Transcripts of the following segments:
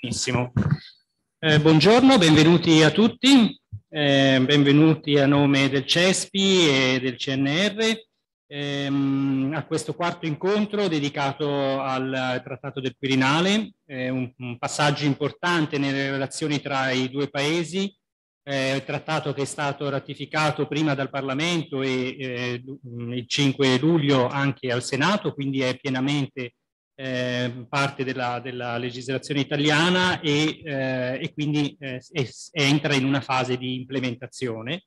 Benissimo. Eh, buongiorno, benvenuti a tutti, eh, benvenuti a nome del CESPI e del CNR ehm, a questo quarto incontro dedicato al Trattato del Quirinale, eh, un, un, passaggio importante nelle relazioni tra i due paesi, eh, trattato che è stato ratificato prima dal Parlamento e eh, il 5 luglio anche al Senato, quindi è pienamente eh, parte della, della, legislazione italiana e, eh, e quindi eh, entra in una fase di implementazione.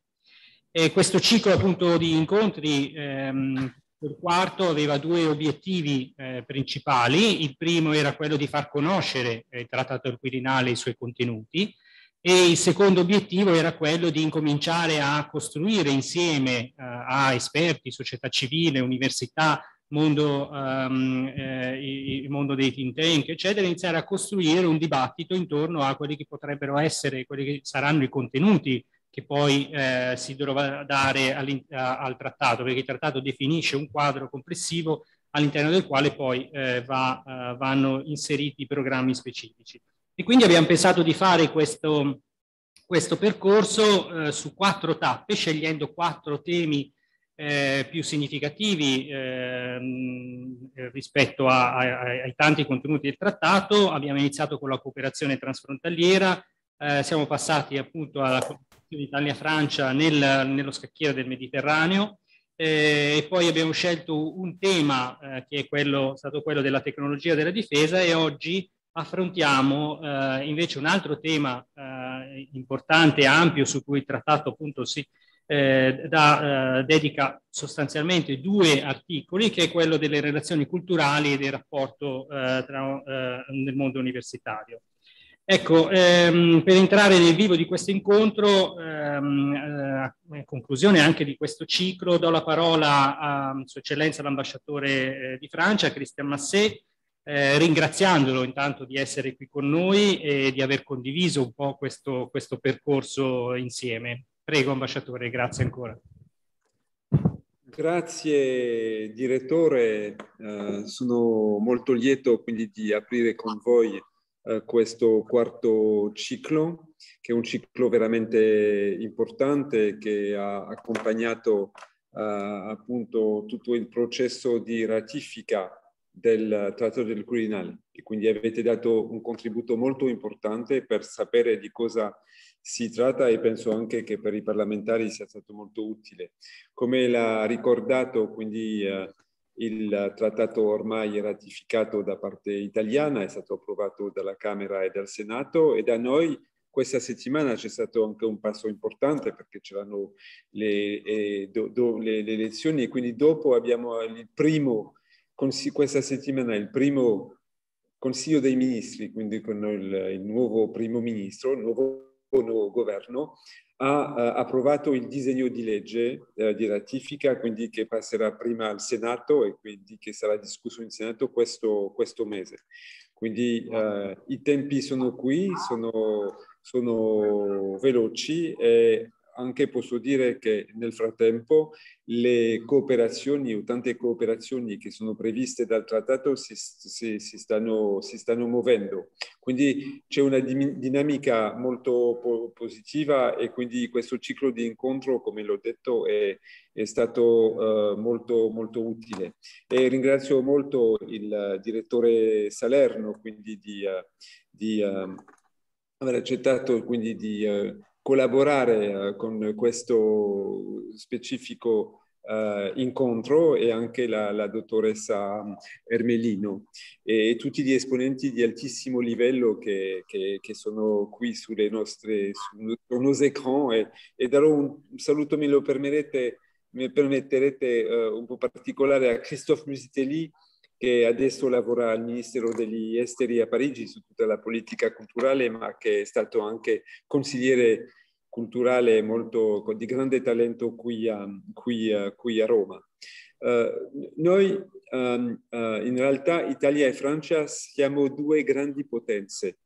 E questo ciclo appunto di incontri ehm, il quarto aveva due obiettivi eh, principali. Il primo era quello di far conoscere il Trattato del Quirinale e i suoi contenuti e il secondo obiettivo era quello di incominciare a costruire insieme eh, a esperti, società civile, università, mondo, um, eh, il mondo dei think tank, eccetera, iniziare a costruire un dibattito intorno a quelli che potrebbero essere, quelli che saranno i contenuti che poi eh, si dovrà dare al trattato, perché il trattato definisce un quadro complessivo all'interno del quale poi eh, va, uh, vanno inseriti programmi specifici. E quindi abbiamo pensato di fare questo, questo percorso eh, su quattro tappe, scegliendo quattro temi eh, più significativi ehm, rispetto a, a, ai tanti contenuti del trattato. Abbiamo iniziato con la cooperazione transfrontaliera, eh, siamo passati appunto alla cooperazione Italia-Francia nel, nello scacchiere del Mediterraneo eh, e poi abbiamo scelto un tema eh, che è quello, stato quello della tecnologia della difesa e oggi affrontiamo eh, invece un altro tema eh, importante e ampio su cui il trattato appunto si eh, da, eh, dedica sostanzialmente due articoli, che è quello delle relazioni culturali e del rapporto eh, tra, eh, nel mondo universitario. Ecco, ehm, per entrare nel vivo di questo incontro, ehm, eh, in conclusione anche di questo ciclo, do la parola a Sua Eccellenza l'ambasciatore eh, di Francia, Christian Masset, eh, ringraziandolo intanto di essere qui con noi e di aver condiviso un po' questo, questo percorso insieme. Prego, ambasciatore, grazie ancora. Grazie direttore, uh, sono molto lieto quindi di aprire con voi uh, questo quarto ciclo, che è un ciclo veramente importante che ha accompagnato uh, appunto tutto il processo di ratifica del Trattato del Quirinale e quindi avete dato un contributo molto importante per sapere di cosa si tratta e penso anche che per i parlamentari sia stato molto utile. Come l'ha ricordato, quindi eh, il trattato ormai ratificato da parte italiana, è stato approvato dalla Camera e dal Senato e da noi questa settimana c'è stato anche un passo importante perché c'erano le, eh, do, do, le, le, elezioni e quindi dopo abbiamo il primo, questa settimana il primo Consiglio dei Ministri, quindi con il, il nuovo primo ministro, il nuovo nuovo governo ha uh, approvato il disegno di legge uh, di ratifica, quindi che passerà prima al Senato e quindi che sarà discusso in Senato questo, questo mese. Quindi uh, i tempi sono qui, sono, sono veloci e anche posso dire che nel frattempo le cooperazioni o tante cooperazioni che sono previste dal trattato si, si, si, stanno, si stanno, muovendo. Quindi c'è una dinamica molto po positiva e quindi questo ciclo di incontro, come l'ho detto, è, è stato uh, molto, molto utile. E ringrazio molto il direttore Salerno quindi di, uh, di uh, aver accettato quindi di collaborare uh, con questo specifico uh, incontro e anche la, la, dottoressa Ermelino. E tutti gli esponenti di altissimo livello che, che, che sono qui sulle nostre, su, sui nostri écran e, e, darò un saluto, me lo permetterete, mi permetterete uh, un po' particolare a Christophe Musitelli che adesso lavora al Ministero degli Esteri a Parigi su tutta la politica culturale, ma che è stato anche consigliere culturale molto, di grande talento qui a, qui, qui a Roma. Uh, noi um, uh, in realtà Italia e Francia siamo due grandi potenze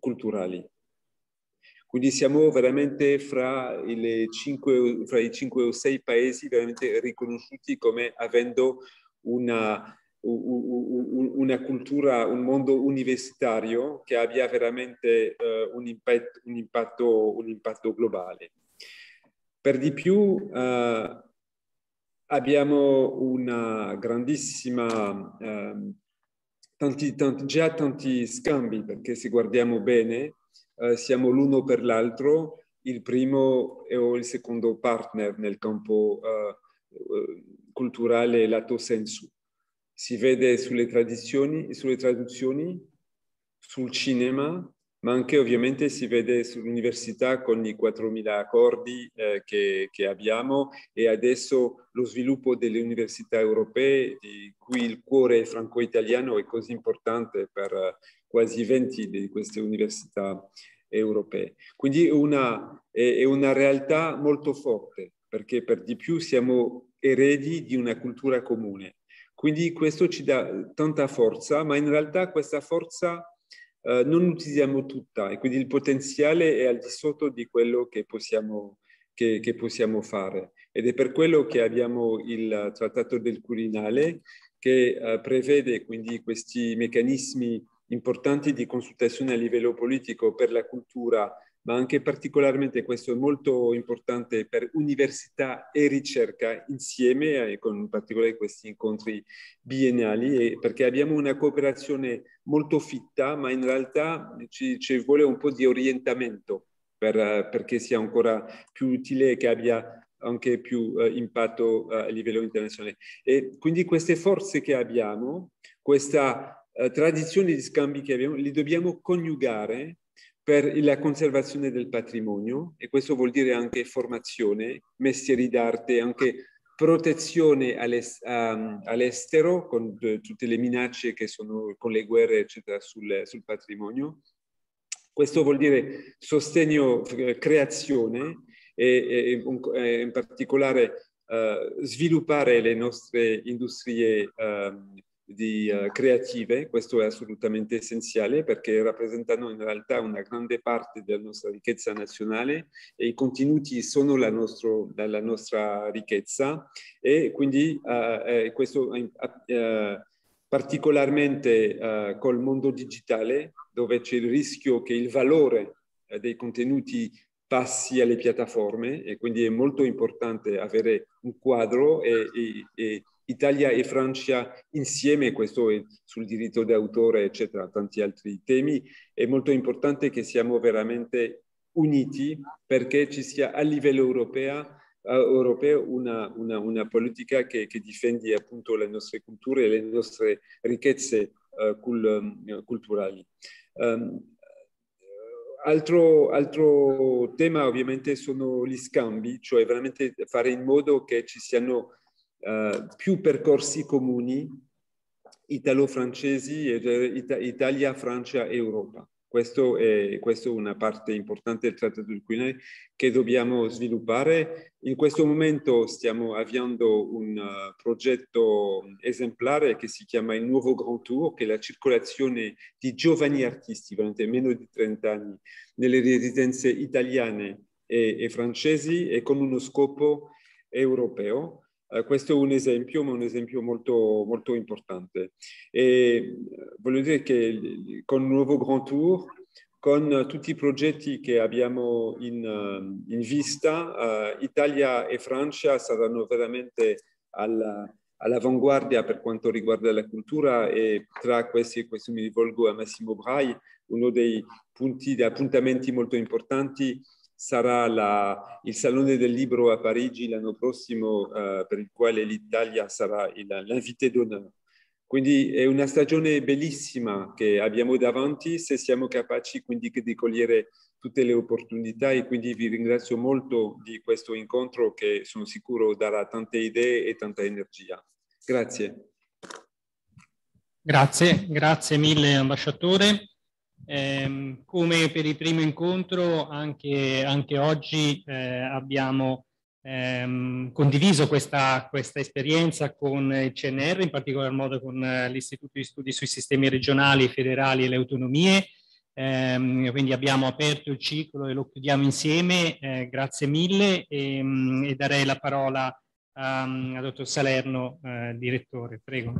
culturali. Quindi siamo veramente fra, cinque, fra i cinque o sei paesi veramente riconosciuti come avendo una una cultura, un mondo universitario che abbia veramente uh, un, impatto, un, impatto, un, impatto, globale. Per di più uh, abbiamo una grandissima, uh, tanti, tanti, già tanti scambi, perché se guardiamo bene eh, siamo l'uno per l'altro il primo o il secondo partner nel campo culturale lato sensu si vede sulle tradizioni, sulle traduzioni, sul cinema, ma anche ovviamente si vede sull'università con i 4.000 accordi eh, che, che, abbiamo e adesso lo sviluppo delle università europee, di cui il cuore franco-italiano è così importante per quasi 20 di queste università europee. Quindi una, è, è una realtà molto forte, perché per di più siamo eredi di una cultura comune quindi questo ci dà tanta forza, ma in realtà questa forza eh, non utilizziamo tutta e quindi il potenziale è al di sotto di quello che possiamo, che, che possiamo fare. Ed è per quello che abbiamo il Trattato del Quirinale che eh, prevede quindi questi meccanismi importanti di consultazione a livello politico per la cultura ma anche particolarmente questo è molto importante per università e ricerca insieme, eh, con in particolare questi incontri biennali, perché abbiamo una cooperazione molto fitta, ma in realtà ci, ci vuole un po' di orientamento per, perché sia ancora più utile e che abbia anche più uh, impatto uh, a livello internazionale. E quindi queste forze che abbiamo, questa tradizione di scambi che abbiamo, li dobbiamo coniugare per la conservazione del patrimonio e questo vuol dire anche formazione, mestieri d'arte, anche protezione all'estero con tutte le minacce che sono con le guerre eccetera sul, sul patrimonio. Questo vuol dire sostegno, eh, creazione e, e in particolare uh, sviluppare le nostre industrie uh, di, uh, creative, questo è assolutamente essenziale perché rappresentano in realtà una grande parte della nostra ricchezza nazionale e i contenuti sono la, nostro, la nostra ricchezza e quindi uh, questo particolarmente col mondo digitale dove c'è il rischio che il valore dei contenuti passi alle piattaforme e quindi è molto importante avere un quadro e, e, e Italia e Francia insieme, questo è sul diritto d'autore, eccetera, tanti altri temi, è molto importante che siamo veramente uniti perché ci sia a livello europeo, uh, europeo una, una, una, politica che, che difendi appunto le nostre culture e le nostre ricchezze uh, cul, um, culturali. Um, Altro, altro, tema ovviamente sono gli scambi, cioè veramente fare in modo che ci siano uh, più percorsi comuni italo-francesi, Italia, Francia, Europa. Questo è, è, una parte importante del Trattato del Quirinale che dobbiamo sviluppare. In questo momento stiamo avviando un uh, progetto esemplare che si chiama il Nuovo Grand Tour, che è la circolazione di giovani artisti, veramente meno di 30 anni, nelle residenze italiane e, e francesi e con uno scopo europeo. Uh, questo è un esempio, ma un esempio molto, molto importante. E eh, voglio dire che con il nuovo Grand Tour, con tutti i progetti che abbiamo in, uh, in vista, uh, Italia e Francia saranno veramente alla, all'avanguardia per quanto riguarda la cultura e tra questi, questo mi rivolgo a Massimo Brai, uno dei punti di appuntamenti molto importanti sarà la, il Salone del Libro a Parigi l'anno prossimo, eh, per il quale l'Italia sarà l'invité d'onore. Quindi è una stagione bellissima che abbiamo davanti se siamo capaci quindi di cogliere tutte le opportunità e quindi vi ringrazio molto di questo incontro che sono sicuro darà tante idee e tanta energia. Grazie. Grazie, grazie mille ambasciatore. Eh, come per il primo incontro, anche, anche oggi eh, abbiamo ehm, condiviso questa, questa, esperienza con il CNR, in particolar modo con eh, l'Istituto di Studi sui Sistemi Regionali, Federali e le Autonomie. Eh, quindi abbiamo aperto il ciclo e lo chiudiamo insieme. Eh, grazie mille e, mm, e, darei la parola um, al dottor Salerno, eh, direttore. Prego.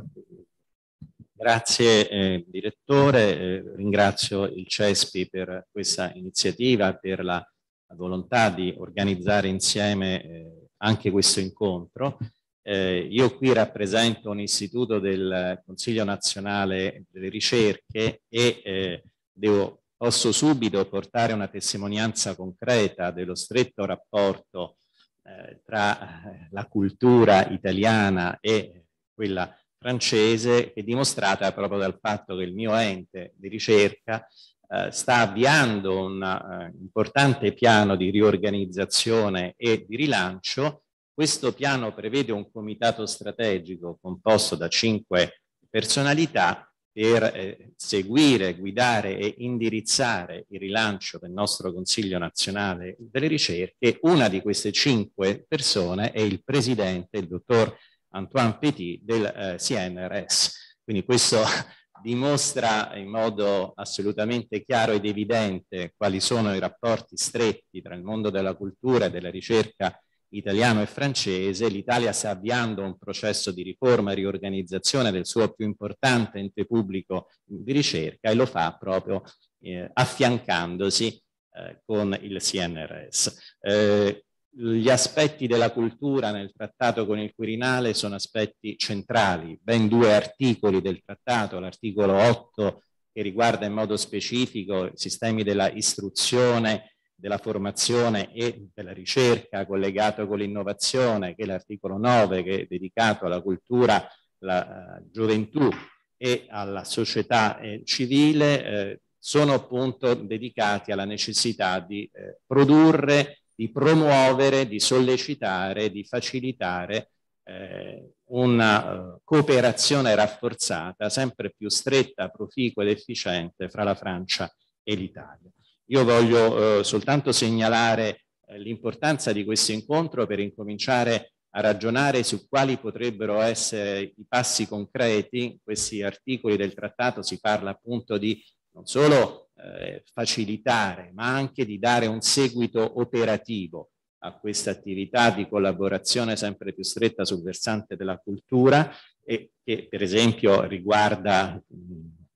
Grazie eh, direttore, eh, ringrazio il CESPI per questa iniziativa, per la, la volontà di organizzare insieme eh, anche questo incontro. Eh, io qui rappresento un istituto del Consiglio nazionale delle ricerche e eh, devo, posso subito portare una testimonianza concreta dello stretto rapporto eh, tra la cultura italiana e quella francese è dimostrata proprio dal fatto che il mio ente di ricerca eh, sta avviando un uh, importante piano di riorganizzazione e di rilancio. Questo piano prevede un comitato strategico composto da cinque personalità per eh, seguire, guidare e indirizzare il rilancio del nostro Consiglio nazionale delle ricerche. Una di queste cinque persone è il presidente, il dottor Antoine Petit del eh, CNRS. Quindi questo dimostra in modo assolutamente chiaro ed evidente quali sono i rapporti stretti tra il mondo della cultura e della ricerca italiano e francese. L'Italia sta avviando un processo di riforma e riorganizzazione del suo più importante ente pubblico di ricerca e lo fa proprio eh, affiancandosi eh, con il CNRS. Eh, gli aspetti della cultura nel trattato con il Quirinale sono aspetti centrali, ben due articoli del trattato, l'articolo 8 che riguarda in modo specifico i sistemi della istruzione, della formazione e della ricerca collegato con l'innovazione, che è l'articolo 9 che è dedicato alla cultura, alla uh, gioventù e alla società eh, civile, eh, sono appunto dedicati alla necessità di eh, produrre di promuovere, di sollecitare, di facilitare eh, una uh, cooperazione rafforzata, sempre più stretta, proficua ed efficiente fra la Francia e l'Italia. Io voglio uh, soltanto segnalare eh, l'importanza di questo incontro per incominciare a ragionare su quali potrebbero essere i passi concreti. In questi articoli del trattato si parla appunto di non solo eh, facilitare, ma anche di dare un seguito operativo a questa attività di collaborazione sempre più stretta sul versante della cultura e che per esempio riguarda mh,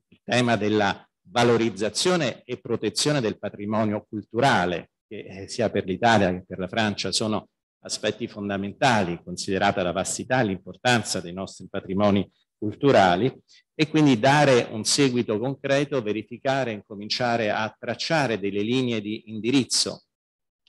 il tema della valorizzazione e protezione del patrimonio culturale, che eh, sia per l'Italia che per la Francia sono aspetti fondamentali, considerata la vastità e l'importanza dei nostri patrimoni culturali e quindi dare un seguito concreto, verificare, incominciare a tracciare delle linee di indirizzo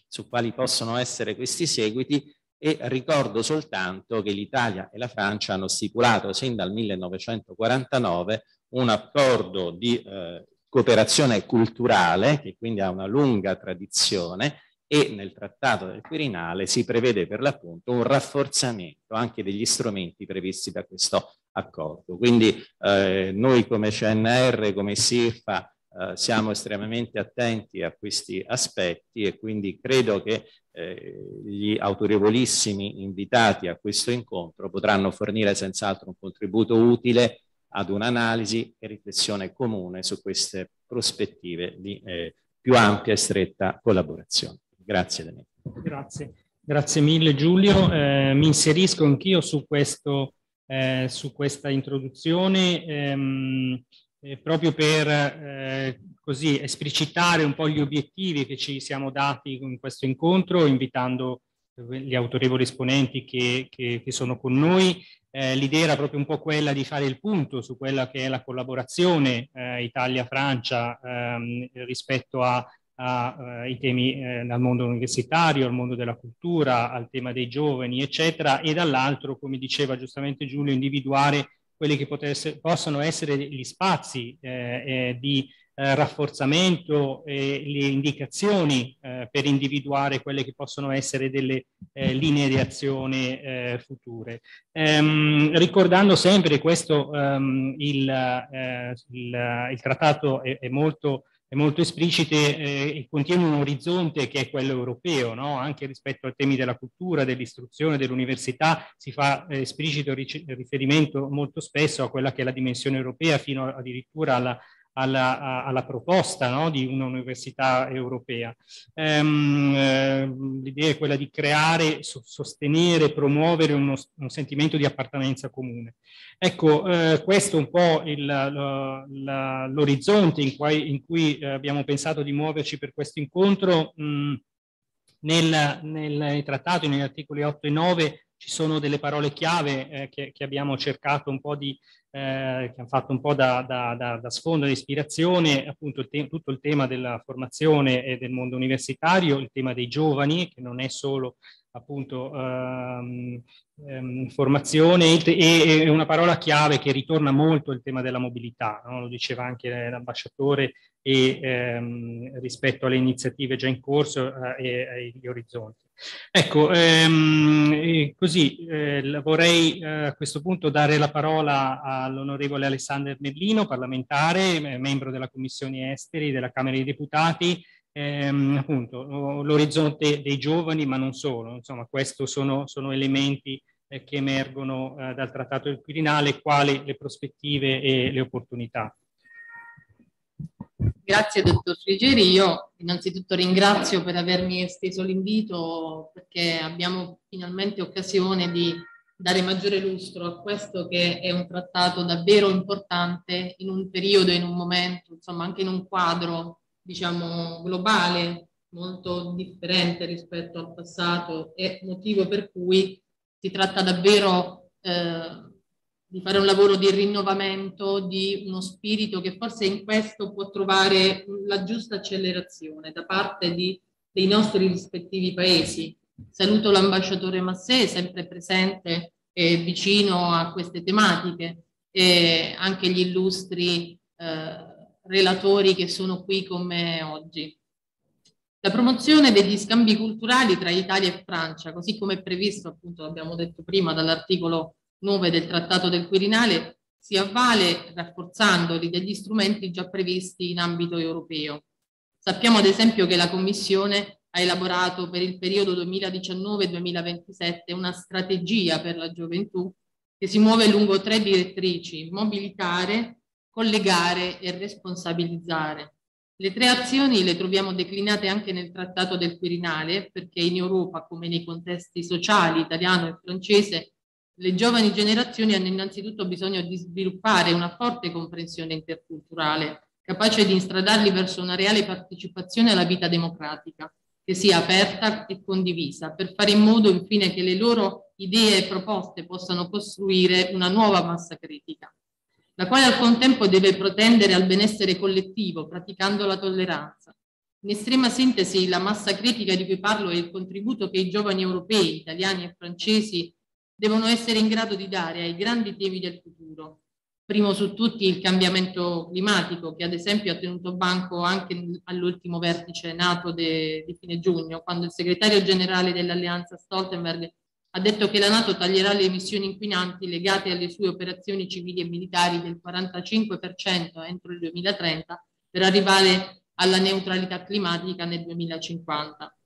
su quali possono essere questi seguiti e ricordo soltanto che l'Italia e la Francia hanno stipulato sin dal 1949 un accordo di eh, cooperazione culturale che quindi ha una lunga tradizione e nel trattato del Quirinale si prevede per l'appunto un rafforzamento anche degli strumenti previsti da questo accordo. Quindi eh, noi come CNR, come SIRFA, eh, siamo estremamente attenti a questi aspetti e quindi credo che eh, gli autorevolissimi invitati a questo incontro potranno fornire senz'altro un contributo utile ad un'analisi e riflessione comune su queste prospettive di eh, più ampia e stretta collaborazione. Grazie Daniele. Grazie. Grazie mille Giulio. Eh, mi inserisco anch'io su questo eh, su questa introduzione ehm, eh, proprio per eh, così esplicitare un po' gli obiettivi che ci siamo dati in questo incontro, invitando gli autorevoli esponenti che, che, che sono con noi. Eh, l'idea era proprio un po' quella di fare il punto su quella che è la collaborazione eh, Italia-Francia ehm, rispetto a ai eh, temi eh, dal mondo universitario, al mondo della cultura, al tema dei giovani, eccetera, e dall'altro, come diceva giustamente Giulio, individuare quelli che potesse, possono essere gli spazi eh, eh di eh, rafforzamento e le indicazioni eh, per individuare quelle che possono essere delle linee di azione future. Ehm, ricordando sempre questo, um, il, il, il, trattato è, è molto molto esplicite eh, e contiene un orizzonte che è quello europeo, no? anche rispetto ai temi della cultura, dell'istruzione, dell'università, si fa eh, esplicito riferimento molto spesso a quella che è la dimensione europea, fino addirittura alla, alla, alla proposta no, di un'università europea. Um, eh, l'idea è quella di creare, so, sostenere, promuovere uno, un sentimento di appartenenza comune. Ecco, eh, questo è un po' l'orizzonte in, in, cui eh, abbiamo pensato di muoverci per questo incontro. Mh, nel, nel trattato, negli articoli 8 e 9, ci sono delle parole chiave eh, che, che, abbiamo cercato un po' di, eh, che hanno fatto un po' da, da, da, da sfondo di ispirazione, appunto il tutto il tema della formazione e del mondo universitario, il tema dei giovani, che non è solo appunto ehm, ehm, formazione e, e, una parola chiave che ritorna molto il tema della mobilità, no? lo diceva anche l'ambasciatore e ehm, rispetto alle iniziative già in corso eh, e agli orizzonti. Ecco, ehm, così eh, vorrei eh, a questo punto dare la parola all'onorevole Alessandro Merlino, parlamentare, membro della Commissione Esteri della Camera dei Deputati, ehm, appunto l'orizzonte dei giovani, ma non solo, insomma, questi sono, sono elementi eh, che emergono eh, dal Trattato del Quirinale, quali le prospettive e le opportunità. Grazie dottor Frigeri, io innanzitutto ringrazio per avermi esteso l'invito perché abbiamo finalmente occasione di dare maggiore lustro a questo che è un trattato davvero importante in un periodo, in un momento, insomma anche in un quadro diciamo globale molto differente rispetto al passato e motivo per cui si tratta davvero eh, di fare un lavoro di rinnovamento, di uno spirito che forse in questo può trovare la giusta accelerazione da parte di, dei nostri rispettivi paesi. Saluto l'ambasciatore Massé, sempre presente e vicino a queste tematiche, e anche gli illustri eh, relatori che sono qui con me oggi. La promozione degli scambi culturali tra Italia e Francia, così come previsto, appunto, abbiamo detto prima, dall'articolo 9 del Trattato del Quirinale si avvale rafforzandoli degli strumenti già previsti in ambito europeo. Sappiamo ad esempio che la Commissione ha elaborato per il periodo 2019-2027 una strategia per la gioventù che si muove lungo tre direttrici, mobilitare, collegare e responsabilizzare. Le tre azioni le troviamo declinate anche nel Trattato del Quirinale perché in Europa, come nei contesti sociali italiano e francese, le giovani generazioni hanno innanzitutto bisogno di sviluppare una forte comprensione interculturale, capace di instradarli verso una reale partecipazione alla vita democratica, che sia aperta e condivisa, per fare in modo infine che le loro idee e proposte possano costruire una nuova massa critica, la quale al contempo deve protendere al benessere collettivo, praticando la tolleranza. In estrema sintesi, la massa critica di cui parlo è il contributo che i giovani europei, italiani e francesi devono essere in grado di dare ai grandi temi del futuro. Primo su tutti il cambiamento climatico, che ad esempio ha tenuto banco anche all'ultimo vertice NATO di fine giugno, quando il segretario generale dell'Alleanza Stoltenberg ha detto che la Nato taglierà le emissioni inquinanti legate alle sue operazioni civili e militari del 45% entro il 2030 per arrivare alla neutralità climatica nel 2050.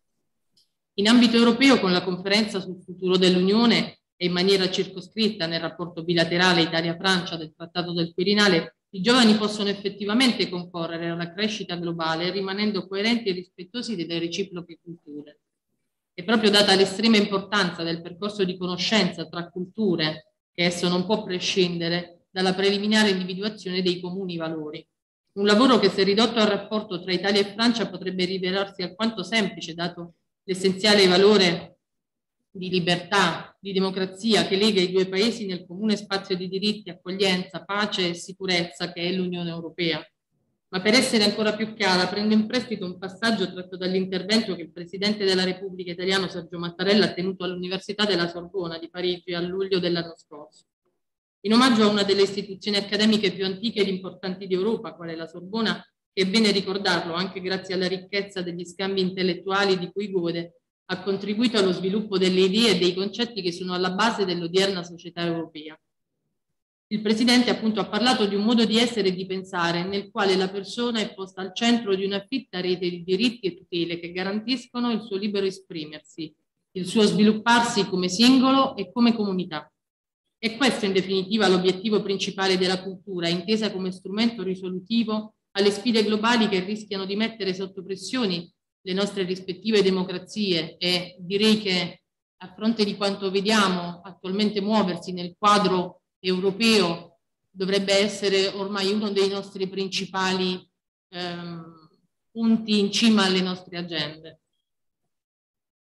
In ambito europeo, con la conferenza sul futuro dell'Unione, e in maniera circoscritta nel rapporto bilaterale Italia-Francia del Trattato del Quirinale, i giovani possono effettivamente concorrere alla crescita globale rimanendo coerenti e rispettosi delle reciproche culture. E proprio data l'estrema importanza del percorso di conoscenza tra culture, che esso non può prescindere dalla preliminare individuazione dei comuni valori. Un lavoro che se ridotto al rapporto tra Italia e Francia potrebbe rivelarsi alquanto semplice, dato l'essenziale valore di libertà, di democrazia che lega i due paesi nel comune spazio di diritti, accoglienza, pace e sicurezza che è l'Unione Europea. Ma per essere ancora più chiara, prendo in prestito un passaggio tratto dall'intervento che il Presidente della Repubblica Italiano Sergio Mattarella ha tenuto all'Università della Sorbona di Parigi a luglio dell'anno scorso. In omaggio a una delle istituzioni accademiche più antiche ed importanti d'Europa, quale la Sorbona, che è bene ricordarlo anche grazie alla ricchezza degli scambi intellettuali di cui gode, ha contribuito allo sviluppo delle idee e dei concetti che sono alla base dell'odierna società europea. Il Presidente appunto ha parlato di un modo di essere e di pensare nel quale la persona è posta al centro di una fitta rete di diritti e tutele che garantiscono il suo libero esprimersi, il suo svilupparsi come singolo e come comunità. E questo in definitiva l'obiettivo principale della cultura, intesa come strumento risolutivo alle sfide globali che rischiano di mettere sotto pressione le nostre rispettive democrazie e direi che a fronte di quanto vediamo attualmente muoversi nel quadro europeo dovrebbe essere ormai uno dei nostri principali ehm, punti in cima alle nostre agende.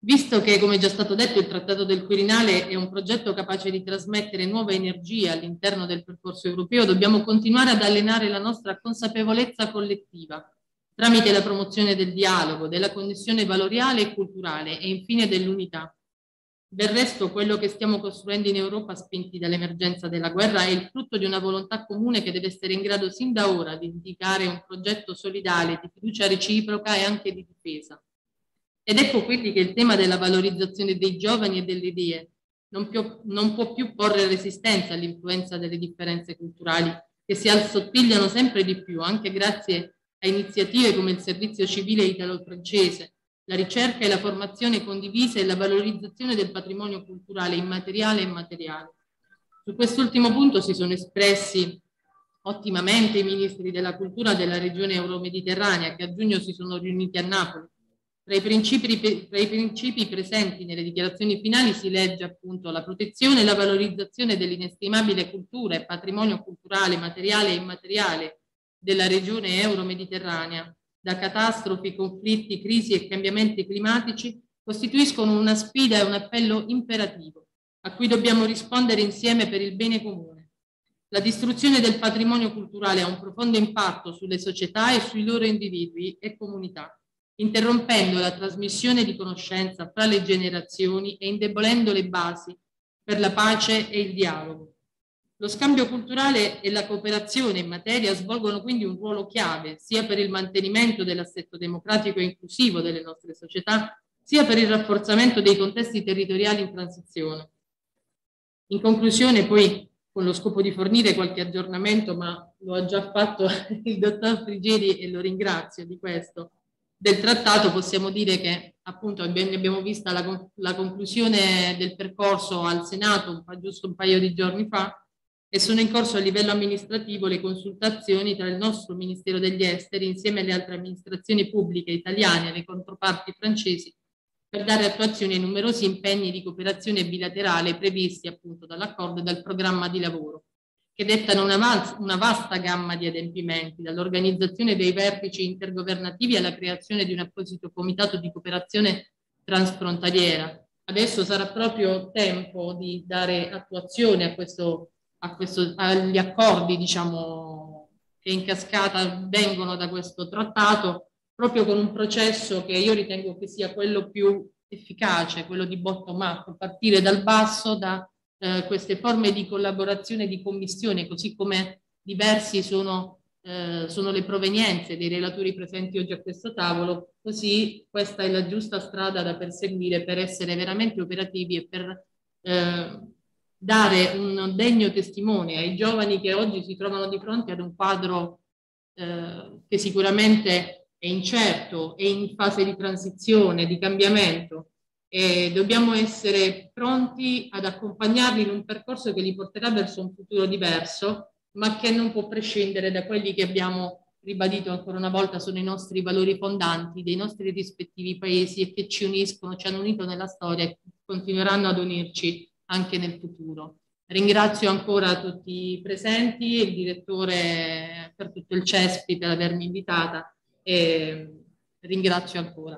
Visto che, come già stato detto, il Trattato del Quirinale è un progetto capace di trasmettere nuova energia all'interno del percorso europeo, dobbiamo continuare ad allenare la nostra consapevolezza collettiva tramite la promozione del dialogo, della connessione valoriale e culturale e infine dell'unità. Del resto, quello che stiamo costruendo in Europa, spinti dall'emergenza della guerra, è il frutto di una volontà comune che deve essere in grado sin da ora di indicare un progetto solidale di fiducia reciproca e anche di difesa. Ed ecco quindi che il tema della valorizzazione dei giovani e delle idee non, più, non può più porre resistenza all'influenza delle differenze culturali che si assottigliano sempre di più, anche grazie a iniziative come il servizio civile italo-francese, la ricerca e la formazione condivisa e la valorizzazione del patrimonio culturale immateriale e materiale. Su quest'ultimo punto si sono espressi ottimamente i ministri della cultura della regione euromediterranea che a giugno si sono riuniti a Napoli tra i, principi, tra i principi presenti nelle dichiarazioni finali si legge appunto la protezione e la valorizzazione dell'inestimabile cultura e patrimonio culturale materiale e immateriale della regione euro-mediterranea, da catastrofi, conflitti, crisi e cambiamenti climatici, costituiscono una sfida e un appello imperativo a cui dobbiamo rispondere insieme per il bene comune. La distruzione del patrimonio culturale ha un profondo impatto sulle società e sui loro individui e comunità interrompendo la trasmissione di conoscenza fra le generazioni e indebolendo le basi per la pace e il dialogo. Lo scambio culturale e la cooperazione in materia svolgono quindi un ruolo chiave sia per il mantenimento dell'assetto democratico e inclusivo delle nostre società, sia per il rafforzamento dei contesti territoriali in transizione. In conclusione, poi, con lo scopo di fornire qualche aggiornamento, ma lo ha già fatto il dottor Frigeri e lo ringrazio di questo, del trattato possiamo dire che appunto abbiamo vista la, la conclusione del percorso al Senato giusto un paio di giorni fa e sono in corso a livello amministrativo le consultazioni tra il nostro Ministero degli Esteri insieme alle altre amministrazioni pubbliche italiane e le controparti francesi per dare attuazione ai numerosi impegni di cooperazione bilaterale previsti appunto dall'accordo e dal programma di lavoro che dettano una, una vasta gamma di adempimenti, dall'organizzazione dei vertici intergovernativi alla creazione di un apposito comitato di cooperazione transfrontaliera. Adesso sarà proprio tempo di dare attuazione a questo, questo, agli accordi diciamo, che in cascata vengono da questo trattato, proprio con un processo che io ritengo che sia quello più efficace, quello di bottom up, partire dal basso, da eh, queste forme di collaborazione e di commissione, così come diversi sono, eh, sono le provenienze dei relatori presenti oggi a questo tavolo, così questa è la giusta strada da perseguire per essere veramente operativi e per eh, dare un degno testimone ai giovani che oggi si trovano di fronte ad un quadro eh, che sicuramente è incerto, è in fase di transizione, di cambiamento, e dobbiamo essere pronti ad accompagnarli in un percorso che li porterà verso un futuro diverso, ma che non può prescindere da quelli che abbiamo ribadito ancora una volta sono i nostri valori fondanti dei nostri rispettivi paesi e che ci uniscono, ci hanno unito nella storia e continueranno ad unirci anche nel futuro. Ringrazio ancora tutti i presenti e il direttore per tutto il CESPI per avermi invitata e ringrazio ancora.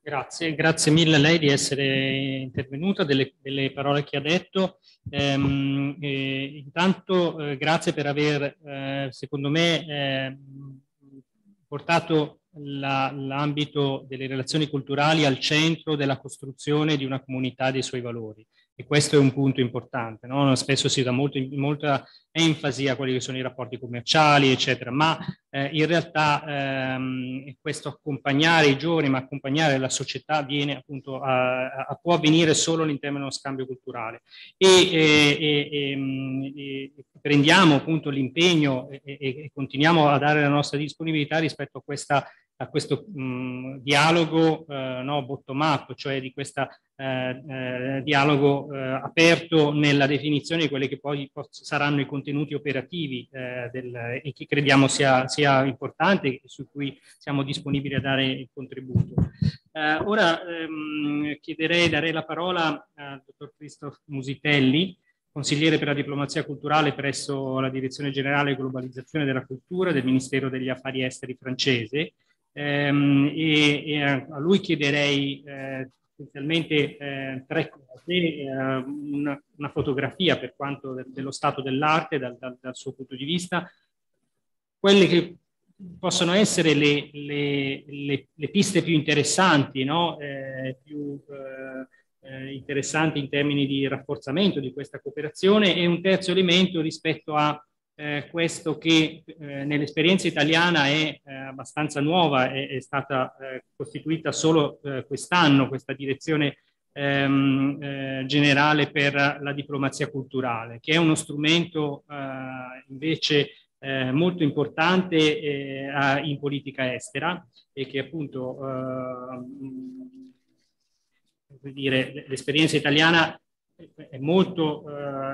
Grazie, grazie mille a lei di essere intervenuta, delle, delle parole che ha detto. Ehm, intanto eh, grazie per aver, eh, secondo me, eh, portato l'ambito delle relazioni culturali al centro della costruzione di una comunità dei suoi valori. E questo è un punto importante, no? spesso si dà molto, molta enfasi a quelli che sono i rapporti commerciali, eccetera, ma eh, in realtà ehm, questo accompagnare i giovani, ma accompagnare la società avviene appunto a, a, può avvenire solo all'interno di uno scambio culturale. E, e, e, e prendiamo appunto l'impegno e, continuiamo a dare la nostra disponibilità rispetto a questa a questo mh, dialogo eh, no, bottom up, cioè di questo eh, eh, dialogo eh, aperto nella definizione di quelli che poi saranno i contenuti operativi eh, del, e che crediamo sia, sia, importante e su cui siamo disponibili a dare il contributo. Eh, ora ehm, chiederei, darei la parola al dottor Christoph Musitelli, consigliere per la diplomazia culturale presso la Direzione Generale Globalizzazione della Cultura del Ministero degli Affari Esteri francese, ehm, e, e, a lui chiederei eh, essenzialmente eh, tre cose, eh, una, una, fotografia per quanto de, dello stato dell'arte dal, dal, dal, suo punto di vista, quelle che possono essere le, le, le, le piste più interessanti, no? eh, più eh, eh, interessanti in termini di rafforzamento di questa cooperazione e un terzo elemento rispetto a eh, questo che eh, nell'esperienza italiana è eh, abbastanza nuova, è, è stata eh, costituita solo eh, quest'anno questa direzione ehm, eh, generale per la diplomazia culturale, che è uno strumento invece molto importante in politica estera e che appunto dire, l'esperienza italiana è molto,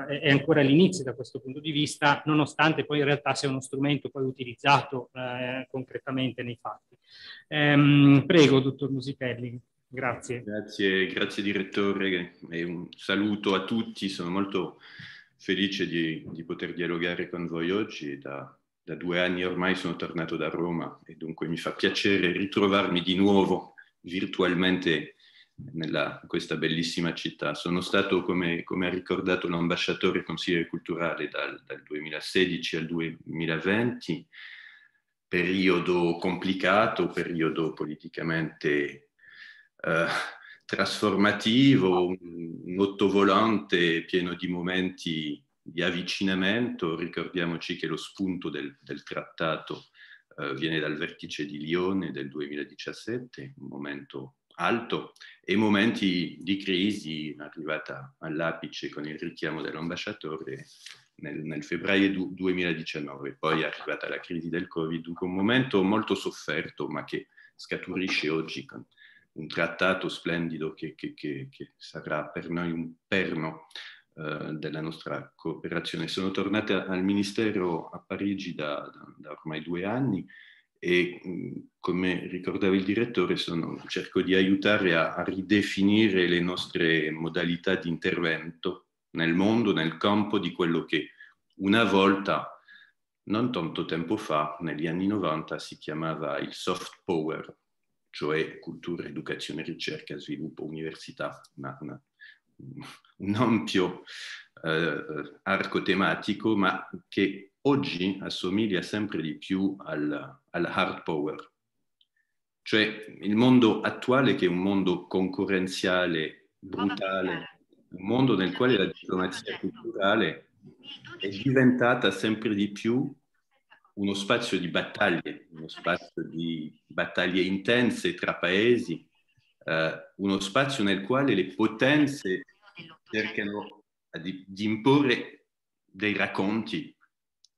eh, è ancora all'inizio da questo punto di vista, nonostante poi in realtà sia uno strumento poi utilizzato eh, concretamente nei fatti. Ehm, prego, dottor Musipelli. Grazie. Grazie, grazie direttore e un saluto a tutti. Sono molto felice di, di poter dialogare con voi oggi. Da, da due anni ormai sono tornato da Roma e dunque mi fa piacere ritrovarmi di nuovo virtualmente nella, in questa bellissima città. Sono stato, come, come ha ricordato l'ambasciatore consigliere culturale, dal, dal 2016 al 2020, periodo complicato, periodo politicamente eh, trasformativo, un, un ottovolante pieno di momenti di avvicinamento. Ricordiamoci che lo spunto del, del trattato eh, viene dal vertice di Lione del 2017, un momento alto e momenti di crisi arrivata all'apice con il richiamo dell'ambasciatore nel, nel febbraio du, 2019, poi è arrivata la crisi del Covid, dunque un momento molto sofferto ma che scaturisce oggi con un trattato splendido che, che, che, che sarà per noi un perno eh, della nostra cooperazione. Sono tornata al Ministero a Parigi da, da, da ormai due anni e come ricordava il direttore sono, cerco di aiutare a, a, ridefinire le nostre modalità di intervento nel mondo, nel campo di quello che una volta, non tanto tempo fa, negli anni 90, si chiamava il soft power, cioè cultura, educazione, ricerca, sviluppo, università, una, una, un ampio eh, arco tematico, ma che oggi assomiglia sempre di più al, al hard power, cioè il mondo attuale che è un mondo concorrenziale, brutale, un mondo nel quale la diplomazia culturale è diventata sempre di più uno spazio di battaglie, uno spazio di battaglie intense tra paesi, eh, uno spazio nel quale le potenze cercano di, di imporre dei racconti,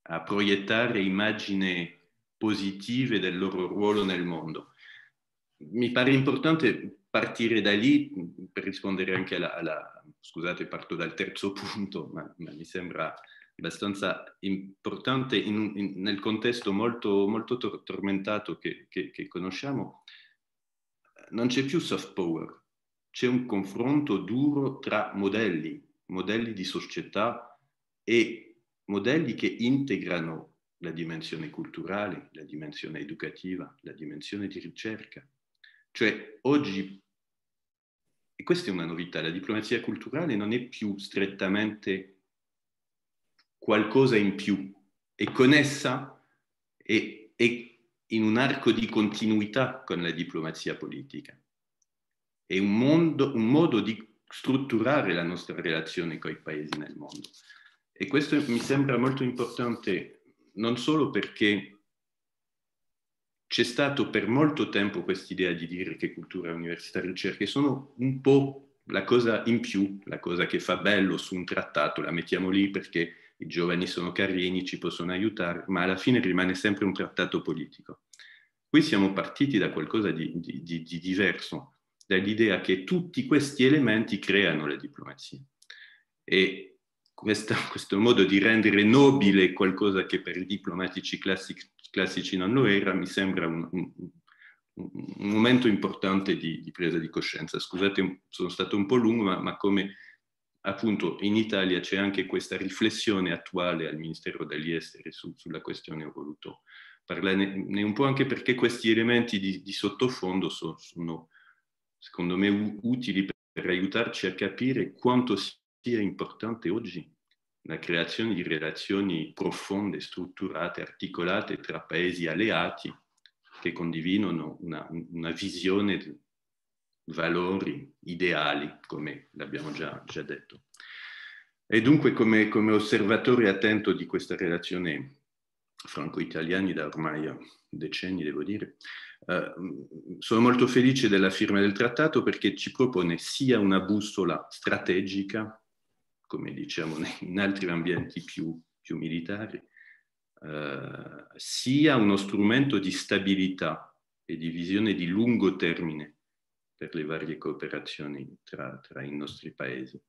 a proiettare immagini positive del loro ruolo nel mondo. Mi pare importante partire da lì per rispondere anche alla, alla scusate, parto dal terzo punto, ma, ma mi sembra abbastanza importante in, in, nel contesto molto, molto tor- tormentato che, che, che conosciamo. Non c'è più soft power, c'è un confronto duro tra modelli, modelli di società e modelli che integrano la dimensione culturale, la dimensione educativa, la dimensione di ricerca. Cioè oggi, e questa è una novità, la diplomazia culturale non è più strettamente qualcosa in più, è connessa e è in un arco di continuità con la diplomazia politica. È un, mondo, un modo di strutturare la nostra relazione con i paesi nel mondo. E questo mi sembra molto importante non solo perché c'è stato per molto tempo quest'idea di dire che cultura, università e ricerca sono un po' la cosa in più, la cosa che fa bello su un trattato, la mettiamo lì perché i giovani sono carini, ci possono aiutare, ma alla fine rimane sempre un trattato politico. Qui siamo partiti da qualcosa di, di, di, di diverso, dall'idea che tutti questi elementi creano la diplomazia. E questa, questo modo di rendere nobile qualcosa che per i diplomatici classici, classici non lo era, mi sembra un, un, un momento importante di, di, presa di coscienza. Scusate, sono stato un po' lungo, ma, ma come appunto in Italia c'è anche questa riflessione attuale al Ministero degli Esteri su, sulla questione, ho voluto parlarne un po' anche perché questi elementi di, di sottofondo sono, sono, secondo me, utili per aiutarci a capire quanto sia importante oggi la creazione di relazioni profonde, strutturate, articolate tra paesi alleati che condividono una, una visione valori ideali, come l'abbiamo già, già detto. E dunque come, come osservatore attento di questa relazione franco-italiani da ormai decenni, devo dire. Uh, sono molto felice della firma del trattato perché ci propone sia una bussola strategica, come diciamo in altri ambienti più, più militari, uh, sia uno strumento di stabilità e di visione di lungo termine per le varie cooperazioni tra, tra i nostri paesi.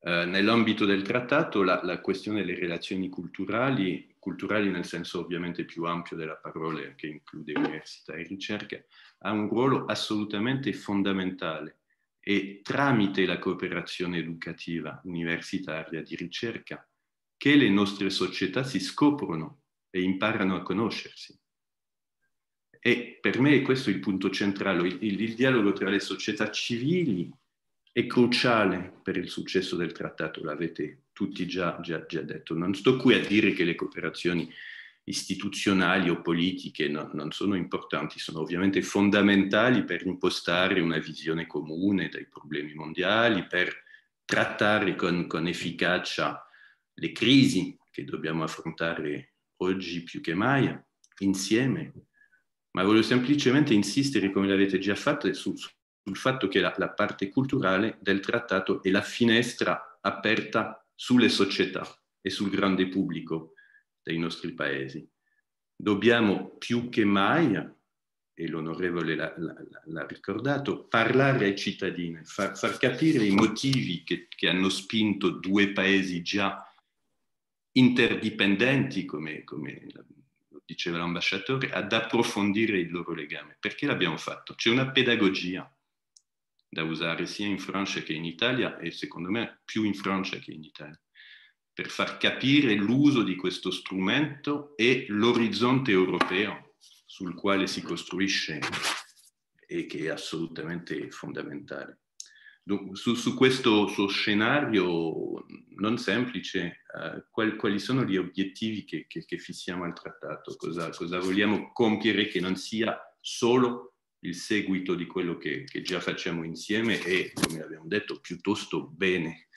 Uh, nell'ambito del trattato la, la, questione delle relazioni culturali culturali nel senso ovviamente più ampio della parola che include università e ricerca, ha un ruolo assolutamente fondamentale e tramite la cooperazione educativa universitaria di ricerca che le nostre società si scoprono e imparano a conoscersi. E per me questo è il punto centrale, il, il, il dialogo tra le società civili è cruciale per il successo del trattato, l'avete tutti già, già, già, detto. Non sto qui a dire che le cooperazioni istituzionali o politiche no, non sono importanti, sono ovviamente fondamentali per impostare una visione comune dei problemi mondiali, per trattare con, con efficacia le crisi che dobbiamo affrontare oggi più che mai insieme. Ma voglio semplicemente insistere, come l'avete già fatto, su, sul fatto che la, la parte culturale del trattato è la finestra aperta sulle società e sul grande pubblico dei nostri paesi. Dobbiamo più che mai, e l'onorevole l'ha, ricordato, parlare ai cittadini, far, far capire i motivi che, che, hanno spinto due paesi già interdipendenti, come, come diceva l'ambasciatore, ad approfondire il loro legame. Perché l'abbiamo fatto? C'è una pedagogia da usare sia in Francia che in Italia e secondo me più in Francia che in Italia, per far capire l'uso di questo strumento e l'orizzonte europeo sul quale si costruisce e che è assolutamente fondamentale. Su, su questo suo scenario non semplice, eh, quali, quali, sono gli obiettivi che, che, che fissiamo al trattato? Cosa, cosa vogliamo compiere che non sia solo il seguito di quello che, che, già facciamo insieme e, come abbiamo detto, piuttosto bene.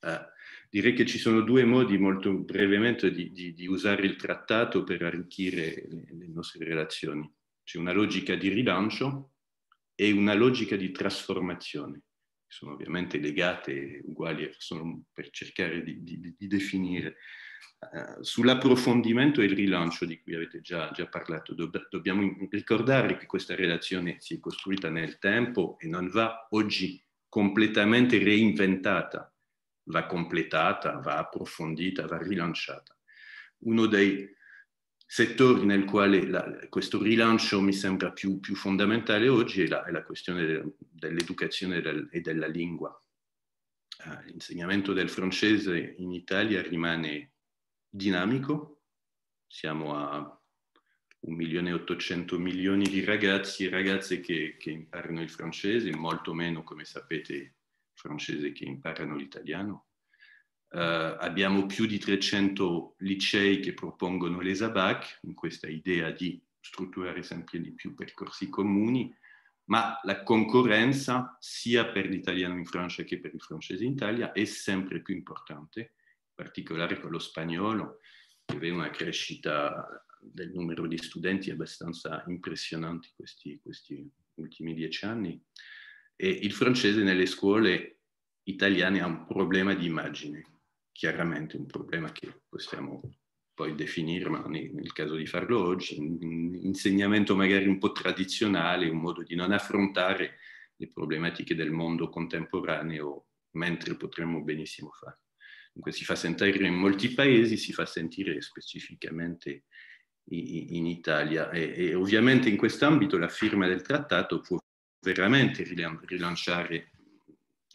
Uh, direi che ci sono due modi molto brevemente di, di, di usare il trattato per arricchire le, le, nostre relazioni. C'è una logica di rilancio e una logica di trasformazione. Sono ovviamente legate, uguali, sono per cercare di, di definire. Uh, sull'approfondimento e il rilancio di cui avete già, già parlato, Dobb- dobbiamo ricordare che questa relazione si è costruita nel tempo e non va oggi completamente reinventata, va completata, va approfondita, va rilanciata. Uno dei settori nel quale la, questo rilancio mi sembra più, più fondamentale oggi è la, è la questione de, dell'educazione del, e della lingua. Uh, l'insegnamento del francese in Italia rimane dinamico, siamo a 1 milione e 800 milioni di ragazzi e ragazze che, che, imparano il francese, molto meno, come sapete, francese che imparano l'italiano. Uh, abbiamo più di 300 licei che propongono l'ESABAC, in questa idea di strutturare sempre di più percorsi comuni, ma la concorrenza sia per l'italiano in Francia che per il francese in Italia è sempre più importante particolare con lo spagnolo, che vede una crescita del numero di studenti abbastanza impressionanti questi, questi ultimi dieci anni. E il francese nelle scuole italiane ha un problema di immagine, chiaramente un problema che possiamo poi definire, ma nel caso di farlo oggi, un insegnamento magari un po' tradizionale, un modo di non affrontare le problematiche del mondo contemporaneo, mentre potremmo benissimo fare. Dunque si fa sentire in molti paesi, si fa sentire specificamente in Italia e, e ovviamente in quest'ambito la firma del trattato può veramente rilanciare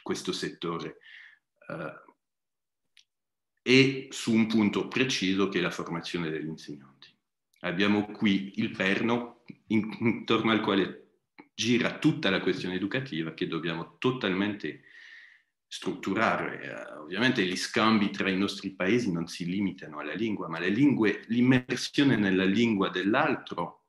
questo settore. Uh, e su un punto preciso che è la formazione degli insegnanti. Abbiamo qui il perno intorno al quale gira tutta la questione educativa che dobbiamo totalmente strutturare. Eh, ovviamente gli scambi tra i nostri paesi non si limitano alla lingua, ma le lingue, l'immersione nella lingua dell'altro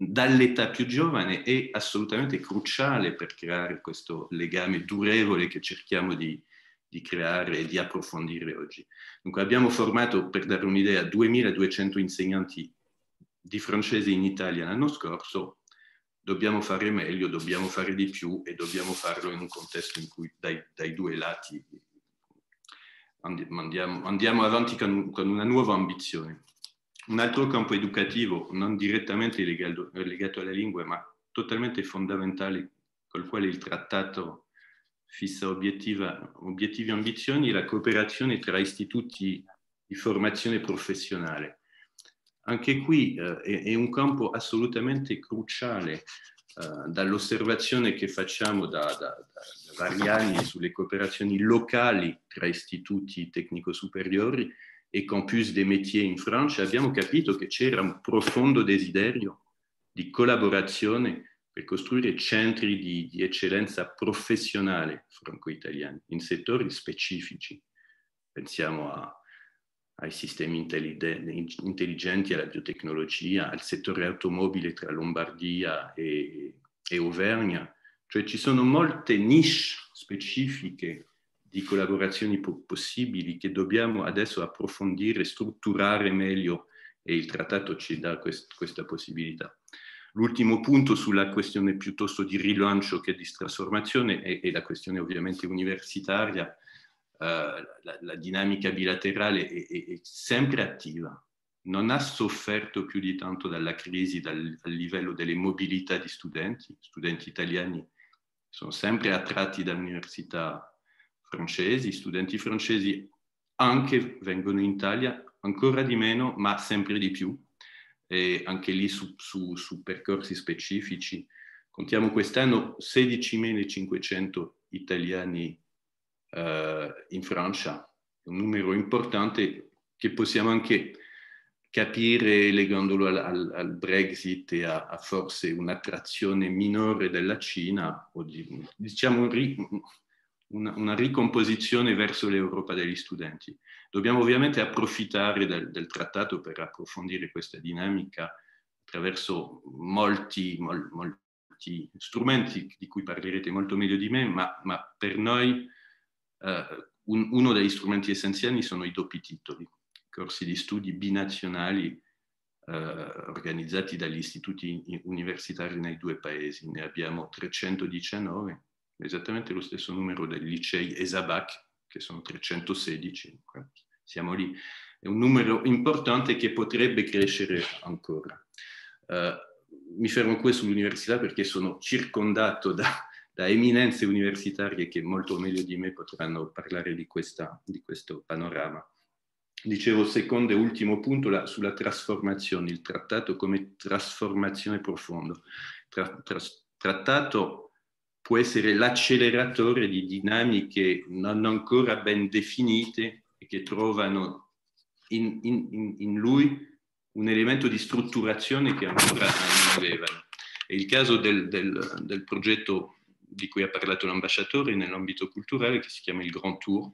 dall'età più giovane è assolutamente cruciale per creare questo legame durevole che cerchiamo di, di creare e di approfondire oggi. Dunque abbiamo formato, per dare un'idea, 2200 insegnanti di francese in Italia l'anno scorso, dobbiamo fare meglio, dobbiamo fare di più e dobbiamo farlo in un contesto in cui dai, dai due lati andiamo, andiamo avanti con, con, una nuova ambizione. Un altro campo educativo, non direttamente legato, legato alle lingue, ma totalmente fondamentale, col quale il trattato fissa obiettivi e ambizioni, la cooperazione tra istituti di formazione professionale. Anche qui eh, è, è, un campo assolutamente cruciale eh, dall'osservazione che facciamo da, da, da, vari anni sulle cooperazioni locali tra istituti tecnico-superiori e campus des métiers in Francia, abbiamo capito che c'era un profondo desiderio di collaborazione per costruire centri di, di eccellenza professionale franco-italiani in settori specifici. Pensiamo a, ai sistemi intelligenti, alla biotecnologia, al settore automobile tra Lombardia e, e Auvergne. Cioè ci sono molte niche specifiche di collaborazioni po- possibili che dobbiamo adesso approfondire, strutturare meglio e il trattato ci dà quest- questa possibilità. L'ultimo punto sulla questione piuttosto di rilancio che di trasformazione è, è la questione ovviamente universitaria. Uh, la, la, dinamica bilaterale è, è, è, sempre attiva, non ha sofferto più di tanto dalla crisi dal, a livello delle mobilità di studenti. Studenti italiani sono sempre attratti da università francesi, studenti francesi anche vengono in Italia, ancora di meno, ma sempre di più. E anche lì su, su, su percorsi specifici. Contiamo quest'anno 16.500 italiani uh, in Francia, un numero importante che possiamo anche capire legandolo al, al, al Brexit e a, a, forse un'attrazione minore della Cina, o di, diciamo un, una, una, ricomposizione verso l'Europa degli studenti. Dobbiamo ovviamente approfittare del, del trattato per approfondire questa dinamica attraverso molti, mol, molti, strumenti di cui parlerete molto meglio di me, ma, ma per noi eh, un, uno degli strumenti essenziali sono i doppi titoli, corsi di studi binazionali eh, organizzati dagli istituti universitari nei due paesi. Ne abbiamo 319 esattamente lo stesso numero dei licei ESABAC, che sono 316, siamo lì. È un numero importante che potrebbe crescere ancora. Uh, mi fermo qui sull'università perché sono circondato da, da, eminenze universitarie che molto meglio di me potranno parlare di, questa, di questo panorama. Dicevo, secondo e ultimo punto, la, sulla trasformazione, il trattato come trasformazione profonda. Tra, tra, trattato può essere l'acceleratore di dinamiche non ancora ben definite e che trovano in, in, in lui un elemento di strutturazione che ancora non avevano. È il caso del, del, del progetto di cui ha parlato l'ambasciatore nell'ambito culturale che si chiama il Grand Tour,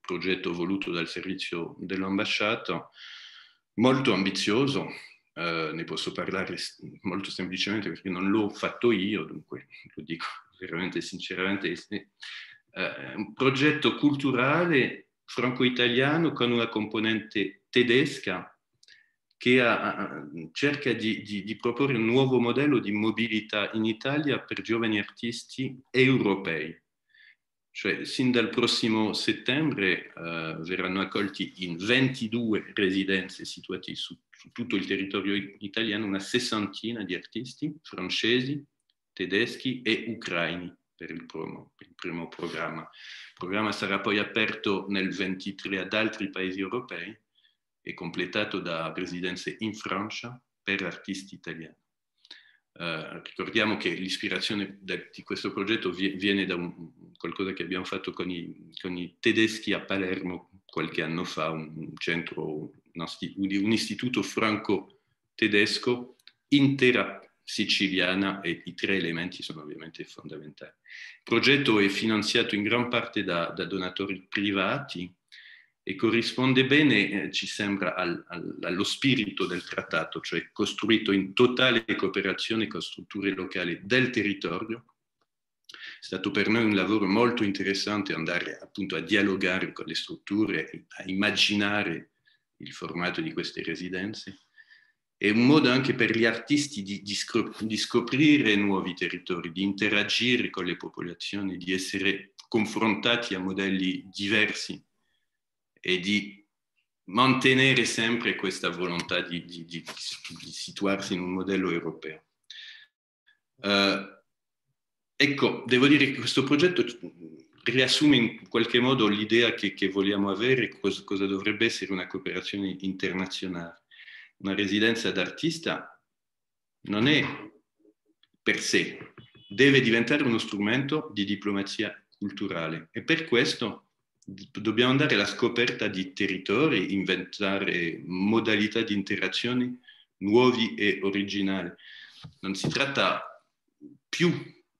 progetto voluto dal servizio dell'ambasciata, molto ambizioso, eh, ne posso parlare molto semplicemente perché non l'ho fatto io, dunque lo dico veramente sinceramente, eh, un progetto culturale franco-italiano con una componente tedesca che ha, cerca di, di, di, proporre un nuovo modello di mobilità in Italia per giovani artisti europei. cioè sin dal prossimo settembre eh, verranno accolti in 22 residenze situate su, su, tutto il territorio italiano una sessantina di artisti francesi, tedeschi e ucraini per il, promo, per il primo programma. Il programma sarà poi aperto nel 23 ad altri paesi europei e completato da residenze in Francia per artisti italiani. Uh, ricordiamo che l'ispirazione di questo progetto viene da un, qualcosa che abbiamo fatto con i, con i, tedeschi a Palermo qualche anno fa, un centro, un istituto franco-tedesco intera siciliana e i tre elementi sono ovviamente fondamentali. Il progetto è finanziato in gran parte da, da donatori privati e corrisponde bene, eh, ci sembra, al, al, allo spirito del trattato, cioè costruito in totale cooperazione con strutture locali del territorio. È stato per noi un lavoro molto interessante andare appunto a dialogare con le strutture, a immaginare il formato di queste residenze. È un modo anche per gli artisti di, di, scop- di scoprire nuovi territori, di interagire con le popolazioni, di essere confrontati a modelli diversi e di mantenere sempre questa volontà di, di, situarsi in un modello europeo. Uh, ecco, devo dire che questo progetto riassume in qualche modo l'idea che, che vogliamo avere, cosa, cosa, dovrebbe essere una cooperazione internazionale. Una residenza d'artista non è per sé, deve diventare uno strumento di diplomazia culturale e per questo dobbiamo andare alla scoperta di territori, inventare modalità di interazione nuovi e originali. Non si tratta più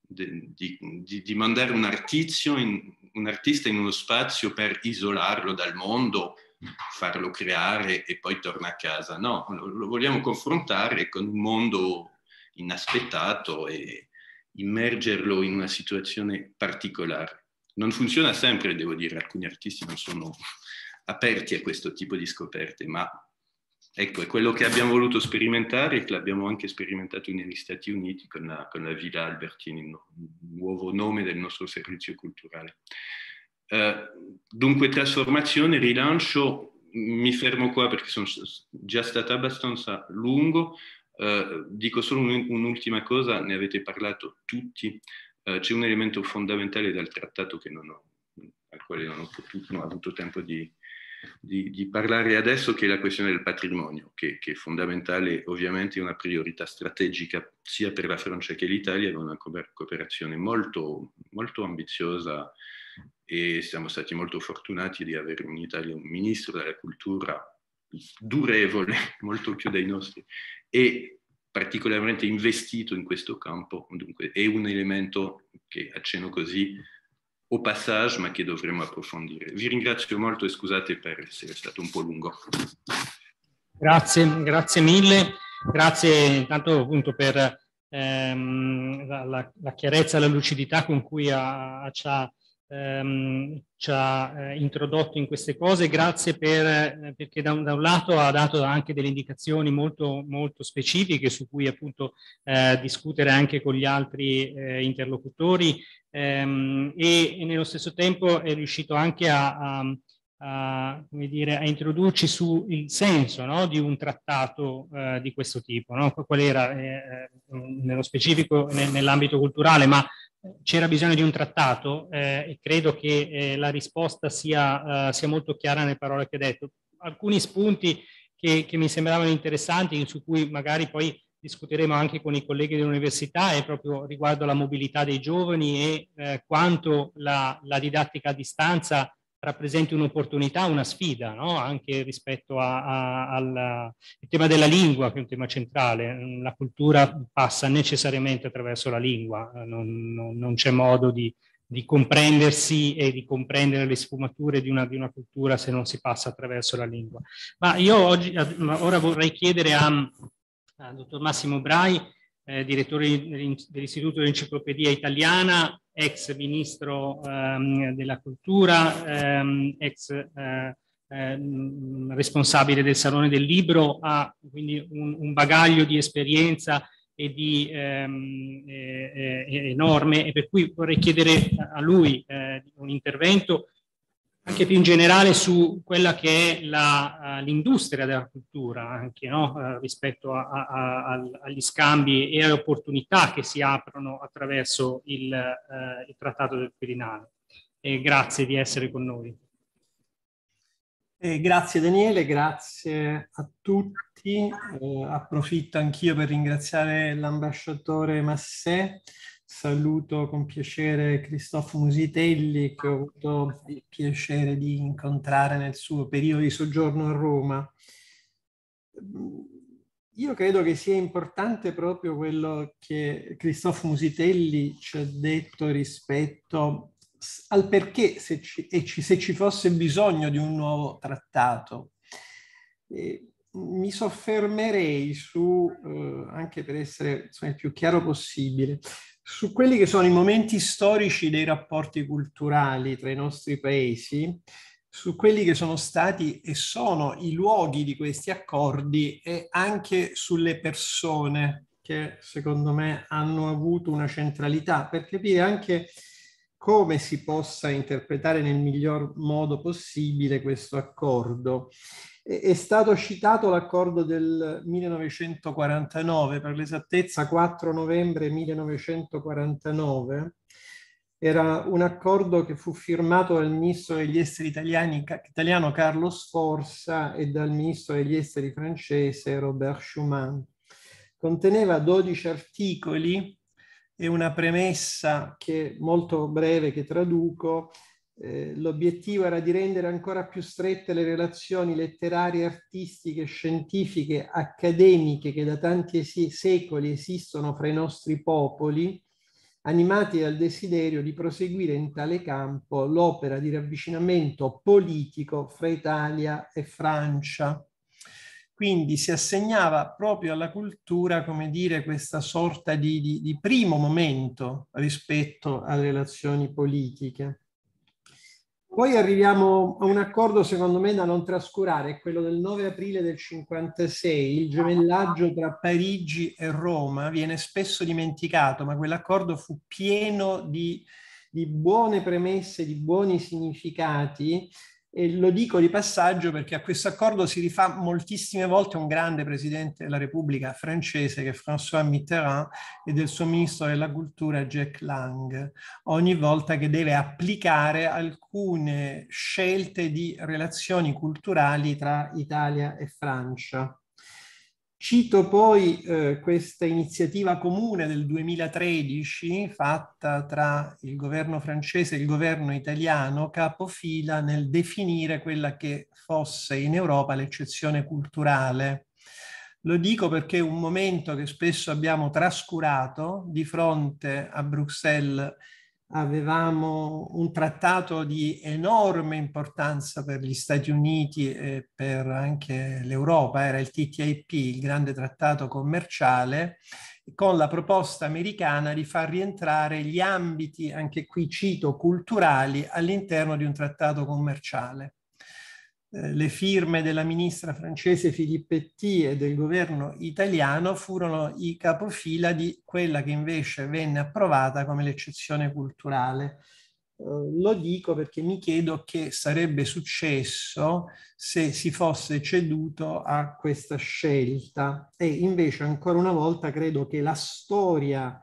di, di, di mandare un, in, un artista in uno spazio per isolarlo dal mondo, farlo creare e poi torna a casa. No, lo, lo vogliamo confrontare con un mondo inaspettato e immergerlo in una situazione particolare. Non funziona sempre, devo dire, alcuni artisti non sono aperti a questo tipo di scoperte, ma ecco, è quello che abbiamo voluto sperimentare e che l'abbiamo anche sperimentato negli Stati Uniti con la, con la Villa Albertini, il nuovo nome del nostro servizio culturale. Uh, dunque, trasformazione, rilancio, mi fermo qua perché sono già stato abbastanza lungo. Uh, dico solo un'ultima cosa, ne avete parlato tutti. Eh, c'è un elemento fondamentale del trattato ho, al quale non ho, potuto, non ho avuto tempo di, di, di, parlare adesso, che è la questione del patrimonio, che, che, è fondamentale, ovviamente è una priorità strategica sia per la Francia che l'Italia, con una cooperazione molto, molto ambiziosa e siamo stati molto fortunati di avere in Italia un ministro della cultura durevole, molto più dei nostri, e particolarmente investito in questo campo, dunque è un elemento che accenno così au passage, ma che dovremo approfondire. Vi ringrazio molto e scusate per essere stato un po' lungo. Grazie, grazie mille. Grazie intanto appunto per ehm, la, la, chiarezza e la lucidità con cui ha, ci ha ehm, ci ha eh, introdotto in queste cose, grazie per, eh, perché da un, da un, lato ha dato anche delle indicazioni molto, molto specifiche su cui appunto eh, discutere anche con gli altri eh, interlocutori ehm, e, e, nello stesso tempo è riuscito anche a, a a, dire, a, introdurci sul senso no, di un trattato eh, di questo tipo, no? qual era eh, nello specifico nell'ambito culturale, ma c'era bisogno di un trattato eh, e credo che eh, la risposta sia, uh, sia, molto chiara nelle parole che ha detto. Alcuni spunti che, che, mi sembravano interessanti, su cui magari poi discuteremo anche con i colleghi dell'università, è proprio riguardo alla mobilità dei giovani e eh, quanto la, la didattica a distanza rappresenti un'opportunità, una sfida, no? anche rispetto al tema della lingua, che è un tema centrale. La cultura passa necessariamente attraverso la lingua, non, non, non c'è modo di, di, comprendersi e di comprendere le sfumature di una, di una, cultura se non si passa attraverso la lingua. Ma io oggi, ora vorrei chiedere a dottor Massimo Brai, eh, direttore dell'Istituto dell'Enciclopedia Italiana, ex ministro ehm, della cultura, ehm, ex eh, eh, responsabile del Salone del Libro, ha quindi un, un bagaglio di esperienza e di ehm, eh, eh, enorme e per cui vorrei chiedere a lui eh, un intervento anche più in generale su quella che è uh, l'industria della cultura, anche no? uh, rispetto a, a, a, agli scambi e alle opportunità che si aprono attraverso il, uh, il Trattato del Quirinale. E grazie di essere con noi. Eh, grazie Daniele, grazie a tutti. Eh, approfitto anch'io per ringraziare l'ambasciatore Massè. Saluto con piacere Cristoforo Musitelli che ho avuto il piacere di incontrare nel suo periodo di soggiorno a Roma. Io credo che sia importante proprio quello che Cristoforo Musitelli ci ha detto rispetto al perché se ci, se ci fosse bisogno di un nuovo trattato. E mi soffermerei su, eh, anche per essere insomma, il più chiaro possibile, su quelli che sono i momenti storici dei rapporti culturali tra i nostri paesi, su quelli che sono stati e sono i luoghi di questi accordi e anche sulle persone che secondo me hanno avuto una centralità per capire anche come si possa interpretare nel miglior modo possibile questo accordo. È stato citato l'accordo del 1949, per l'esattezza 4 novembre 1949. Era un accordo che fu firmato dal ministro degli esteri italiani, italiano Carlo Sforza e dal ministro degli esteri francese Robert Schuman. Conteneva 12 articoli e una premessa che molto breve che traduco. Eh, l'obiettivo era di rendere ancora più strette le relazioni letterarie, artistiche, scientifiche, accademiche che da tanti secoli esistono fra i nostri popoli, animati dal desiderio di proseguire in tale campo l'opera di ravvicinamento politico fra Italia e Francia. Quindi si assegnava proprio alla cultura, come dire, questa sorta di, di, di primo momento rispetto alle relazioni politiche. Poi arriviamo a un accordo secondo me da non trascurare, quello del 9 aprile del 56, il gemellaggio tra Parigi e Roma, viene spesso dimenticato, ma quell'accordo fu pieno di, di buone premesse, di buoni significati e lo dico di passaggio perché a questo accordo si rifà moltissime volte un grande presidente della Repubblica francese che è François Mitterrand e del suo ministro della cultura Jack Lang, ogni volta che deve applicare alcune scelte di relazioni culturali tra Italia e Francia. Cito poi eh, questa iniziativa comune del 2013 fatta tra il governo francese e il governo italiano, capofila nel definire quella che fosse in Europa l'eccezione culturale. Lo dico perché è un momento che spesso abbiamo trascurato di fronte a Bruxelles avevamo un trattato di enorme importanza per gli Stati Uniti e per anche l'Europa, era il TTIP, il grande trattato commerciale, con la proposta americana di far rientrare gli ambiti, anche qui cito, culturali all'interno di un trattato commerciale. Eh, le firme della ministra francese Filippetti e del governo italiano furono i capofila di quella che invece venne approvata come l'eccezione culturale. Eh, lo dico perché mi chiedo che sarebbe successo se si fosse ceduto a questa scelta e invece ancora una volta credo che la storia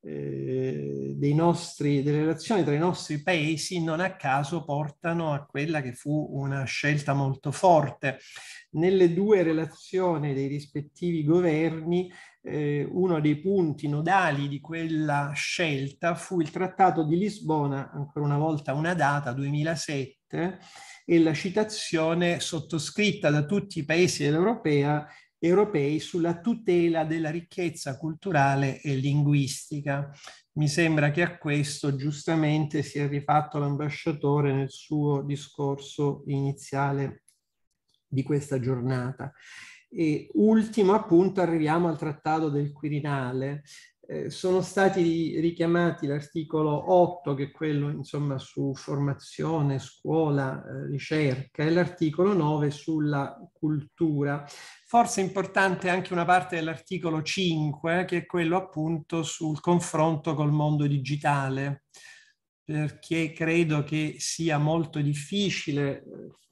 eh, nostri, delle relazioni tra i nostri paesi non a caso portano a quella che fu una scelta molto forte. Nelle due relazioni dei rispettivi governi, eh, uno dei punti nodali di quella scelta fu il Trattato di Lisbona, ancora una volta una data, 2007, e la citazione sottoscritta da tutti i paesi dell'Europea europei sulla tutela della ricchezza culturale e linguistica. Mi sembra che a questo giustamente sia rifatto l'ambasciatore nel suo discorso iniziale di questa giornata. E ultimo appunto arriviamo al trattato del Quirinale. Eh, sono stati richiamati l'articolo 8, che è quello insomma su formazione, scuola, eh, ricerca, e l'articolo 9 sulla cultura. Forse è importante anche una parte dell'articolo 5, che è quello appunto sul confronto col mondo digitale, perché credo che sia molto difficile,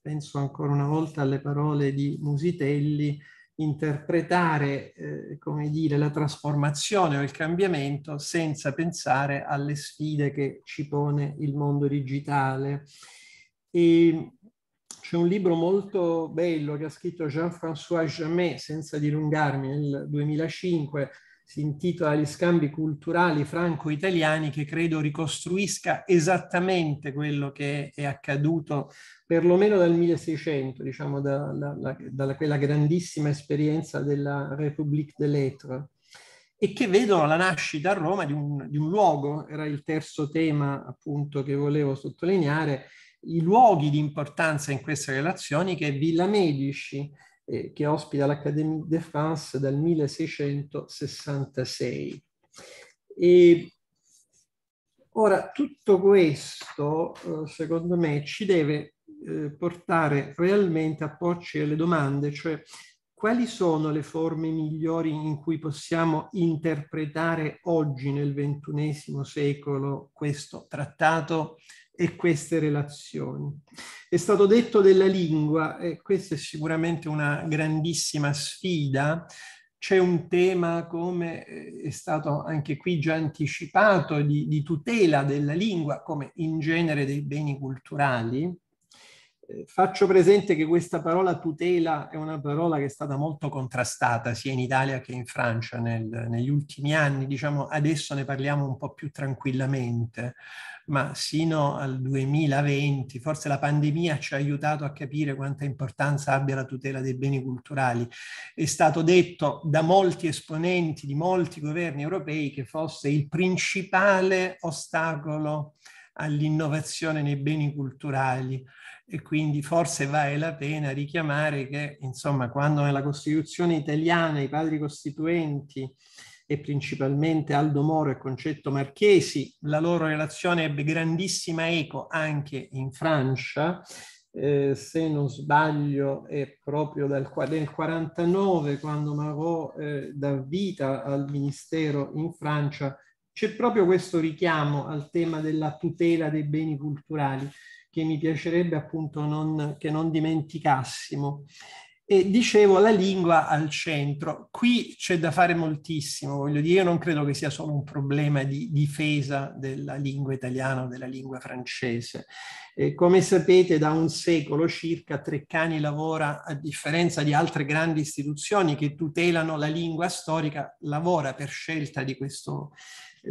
penso ancora una volta alle parole di Musitelli, interpretare, eh, come dire, la trasformazione o il cambiamento senza pensare alle sfide che ci pone il mondo digitale. E c'è un libro molto bello che ha scritto Jean-François Jamet, senza dilungarmi, nel 2005, si intitola Gli scambi culturali franco-italiani, che credo ricostruisca esattamente quello che è accaduto perlomeno dal 1600, diciamo da, da, da quella grandissima esperienza della République des Lettres e che vedono la nascita a Roma di un, di un luogo, era il terzo tema appunto che volevo sottolineare, i luoghi di importanza in queste relazioni che è Villa Medici, eh, che ospita l'Académie de France dal 1666. E ora, tutto questo, eh, secondo me, ci deve eh, portare realmente a porci delle domande, cioè quali sono le forme migliori in cui possiamo interpretare oggi nel ventunesimo secolo questo trattato e queste relazioni. È stato detto della lingua e questa è sicuramente una grandissima sfida. C'è un tema, come eh, è stato anche qui già anticipato, di, di tutela della lingua, come in genere dei beni culturali, faccio presente che questa parola tutela è una parola che è stata molto contrastata sia in Italia che in Francia nel, negli ultimi anni, diciamo adesso ne parliamo un po' più tranquillamente, ma sino al 2020 forse la pandemia ci ha aiutato a capire quanta importanza abbia la tutela dei beni culturali. È stato detto da molti esponenti di molti governi europei che fosse il principale ostacolo all'innovazione nei beni culturali e quindi forse vale la pena richiamare che, insomma, quando nella Costituzione italiana i padri costituenti e principalmente Aldo Moro e Concetto Marchesi, la loro relazione ebbe grandissima eco anche in Francia, eh, se non sbaglio è proprio dal, del 49 quando Marot eh, dà vita al ministero in Francia, c'è proprio questo richiamo al tema della tutela dei beni culturali che mi piacerebbe appunto non, che non dimenticassimo. E dicevo la lingua al centro. Qui c'è da fare moltissimo, voglio dire, io non credo che sia solo un problema di difesa della lingua italiana o della lingua francese. Eh, come sapete, da un secolo circa Treccani lavora, a differenza di altre grandi istituzioni che tutelano la lingua storica, lavora per scelta di questo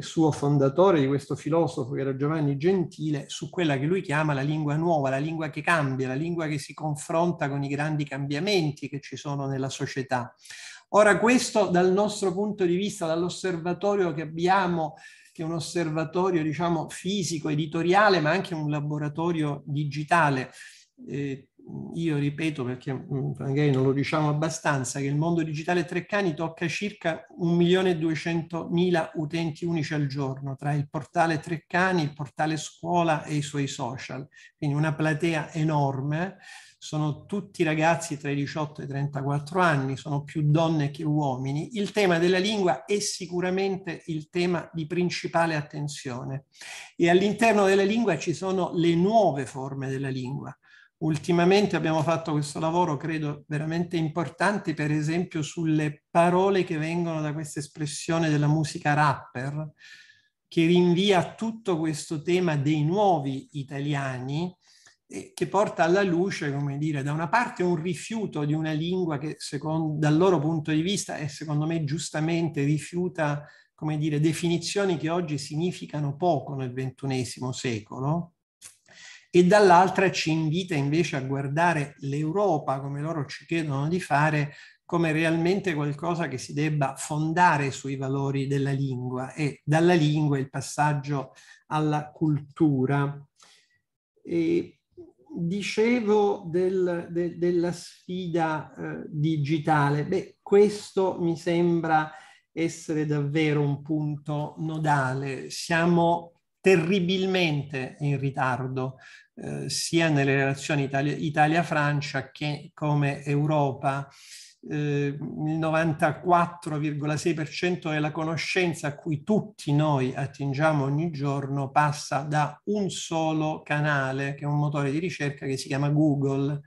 suo fondatore, di questo filosofo che era Giovanni Gentile, su quella che lui chiama la lingua nuova, la lingua che cambia, la lingua che si confronta con i grandi cambiamenti che ci sono nella società. Ora questo dal nostro punto di vista, dall'osservatorio che abbiamo, che è un osservatorio diciamo fisico, editoriale, ma anche un laboratorio digitale, eh, io ripeto perché mm, magari non lo diciamo abbastanza, che il mondo digitale Treccani tocca circa 1.200.000 utenti unici al giorno tra il portale Treccani, il portale scuola e i suoi social. Quindi una platea enorme, sono tutti ragazzi tra i 18 e i 34 anni, sono più donne che uomini. Il tema della lingua è sicuramente il tema di principale attenzione e all'interno della lingua ci sono le nuove forme della lingua Ultimamente abbiamo fatto questo lavoro, credo, veramente importante, per esempio sulle parole che vengono da questa espressione della musica rapper, che rinvia tutto questo tema dei nuovi italiani e che porta alla luce, come dire, da una parte un rifiuto di una lingua che secondo, dal loro punto di vista e secondo me giustamente rifiuta, come dire, definizioni che oggi significano poco nel ventunesimo secolo, e dall'altra ci invita invece a guardare l'Europa, come loro ci chiedono di fare, come realmente qualcosa che si debba fondare sui valori della lingua e dalla lingua il passaggio alla cultura. E dicevo del, de, della sfida eh, digitale, beh, questo mi sembra essere davvero un punto nodale. Siamo terribilmente in ritardo eh, sia nelle relazioni Italia-Francia che come Europa eh, il 94,6% della conoscenza a cui tutti noi attingiamo ogni giorno passa da un solo canale, che è un motore di ricerca che si chiama Google.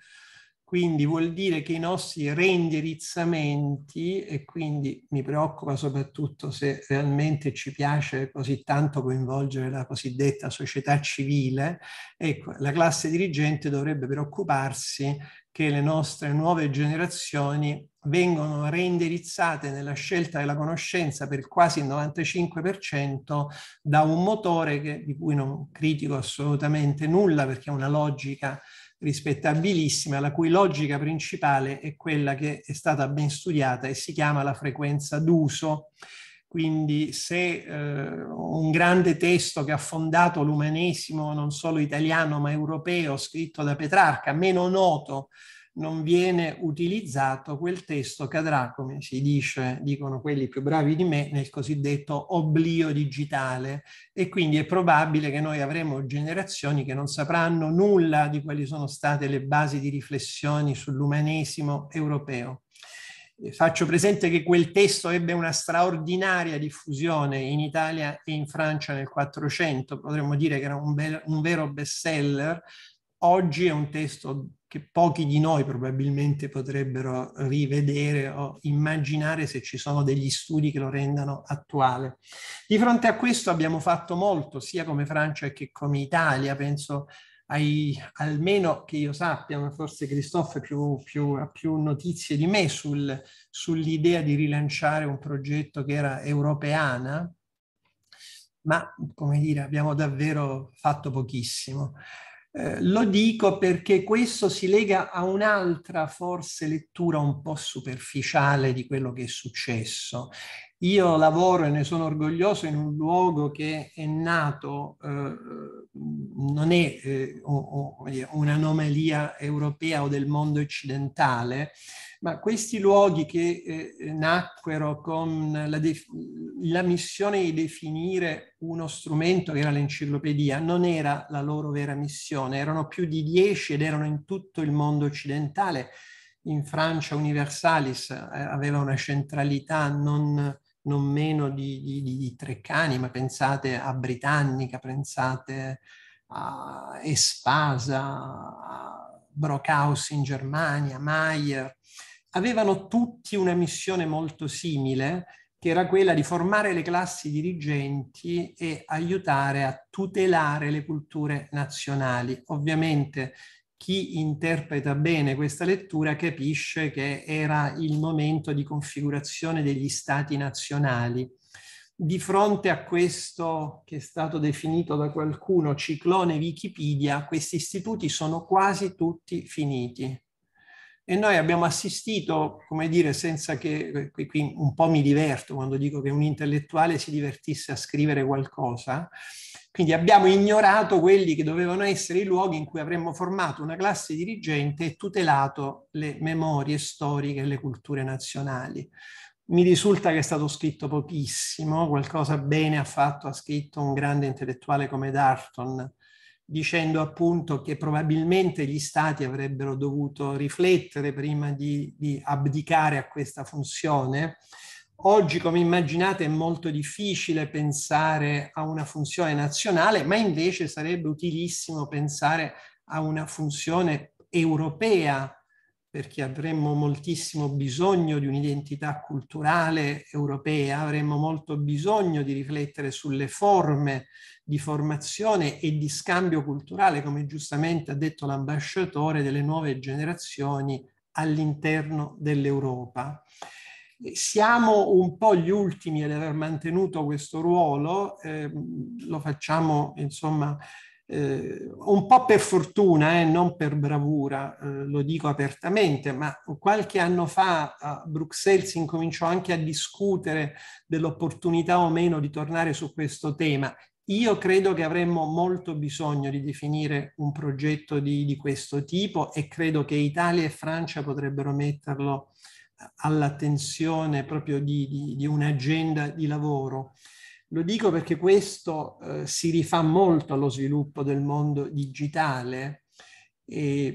Quindi vuol dire che i nostri reindirizzamenti, e quindi mi preoccupa soprattutto se realmente ci piace così tanto coinvolgere la cosiddetta società civile, ecco, la classe dirigente dovrebbe preoccuparsi che le nostre nuove generazioni vengono reindirizzate nella scelta della conoscenza per quasi il 95% da un motore che, di cui non critico assolutamente nulla perché è una logica rispettabilissima, la cui logica principale è quella che è stata ben studiata e si chiama la frequenza d'uso. Quindi se eh, un grande testo che ha fondato l'umanesimo non solo italiano ma europeo, scritto da Petrarca, meno noto, non viene utilizzato, quel testo cadrà, come si dice, dicono quelli più bravi di me, nel cosiddetto oblio digitale e quindi è probabile che noi avremo generazioni che non sapranno nulla di quali sono state le basi di riflessioni sull'umanesimo europeo. Faccio presente che quel testo ebbe una straordinaria diffusione in Italia e in Francia nel 400, potremmo dire che era un, be- un vero bestseller. Oggi è un testo che pochi di noi probabilmente potrebbero rivedere o immaginare se ci sono degli studi che lo rendano attuale. Di fronte a questo abbiamo fatto molto, sia come Francia che come Italia, penso hai, almeno che io sappia, ma forse più, ha più notizie di me sul, sull'idea di rilanciare un progetto che era europeana, ma come dire, abbiamo davvero fatto pochissimo. Eh, lo dico perché questo si lega a un'altra forse lettura un po' superficiale di quello che è successo. Io lavoro e ne sono orgoglioso in un luogo che è nato, eh, non è eh, un'anomalia europea o del mondo occidentale, ma questi luoghi che eh, nacquero con la, la, missione di definire uno strumento che era l'enciclopedia, non era la loro vera missione, erano più di dieci ed erano in tutto il mondo occidentale. In Francia Universalis eh, aveva una centralità non non meno di, di, di Treccani, ma pensate a Britannica, pensate a Espasa, a Brockhaus in Germania, Mayer, avevano tutti una missione molto simile che era quella di formare le classi dirigenti e aiutare a tutelare le culture nazionali. Ovviamente chi interpreta bene questa lettura capisce che era il momento di configurazione degli stati nazionali. Di fronte a questo che è stato definito da qualcuno ciclone Wikipedia, questi istituti sono quasi tutti finiti. E noi abbiamo assistito, come dire, senza che, qui un po' mi diverto quando dico che un intellettuale si divertisse a scrivere qualcosa, quindi abbiamo ignorato quelli che dovevano essere i luoghi in cui avremmo formato una classe dirigente e tutelato le memorie storiche e le culture nazionali. Mi risulta che è stato scritto pochissimo, qualcosa bene ha fatto, ha scritto un grande intellettuale come Darton, dicendo appunto che probabilmente gli stati avrebbero dovuto riflettere prima di, di abdicare a questa funzione. Oggi, come immaginate, è molto difficile pensare a una funzione nazionale, ma invece sarebbe utilissimo pensare a una funzione europea, perché avremmo moltissimo bisogno di un'identità culturale europea, avremmo molto bisogno di riflettere sulle forme di formazione e di scambio culturale, come giustamente ha detto l'ambasciatore, delle nuove generazioni all'interno dell'Europa. Siamo un po' gli ultimi ad aver mantenuto questo ruolo, eh, lo facciamo insomma eh, un po' per fortuna, eh, non per bravura, eh, lo dico apertamente, ma qualche anno fa a Bruxelles si incominciò anche a discutere dell'opportunità o meno di tornare su questo tema. Io credo che avremmo molto bisogno di definire un progetto di, di questo tipo e credo che Italia e Francia potrebbero metterlo all'attenzione proprio di, di, di un'agenda di lavoro. Lo dico perché questo eh, si rifà molto allo sviluppo del mondo digitale e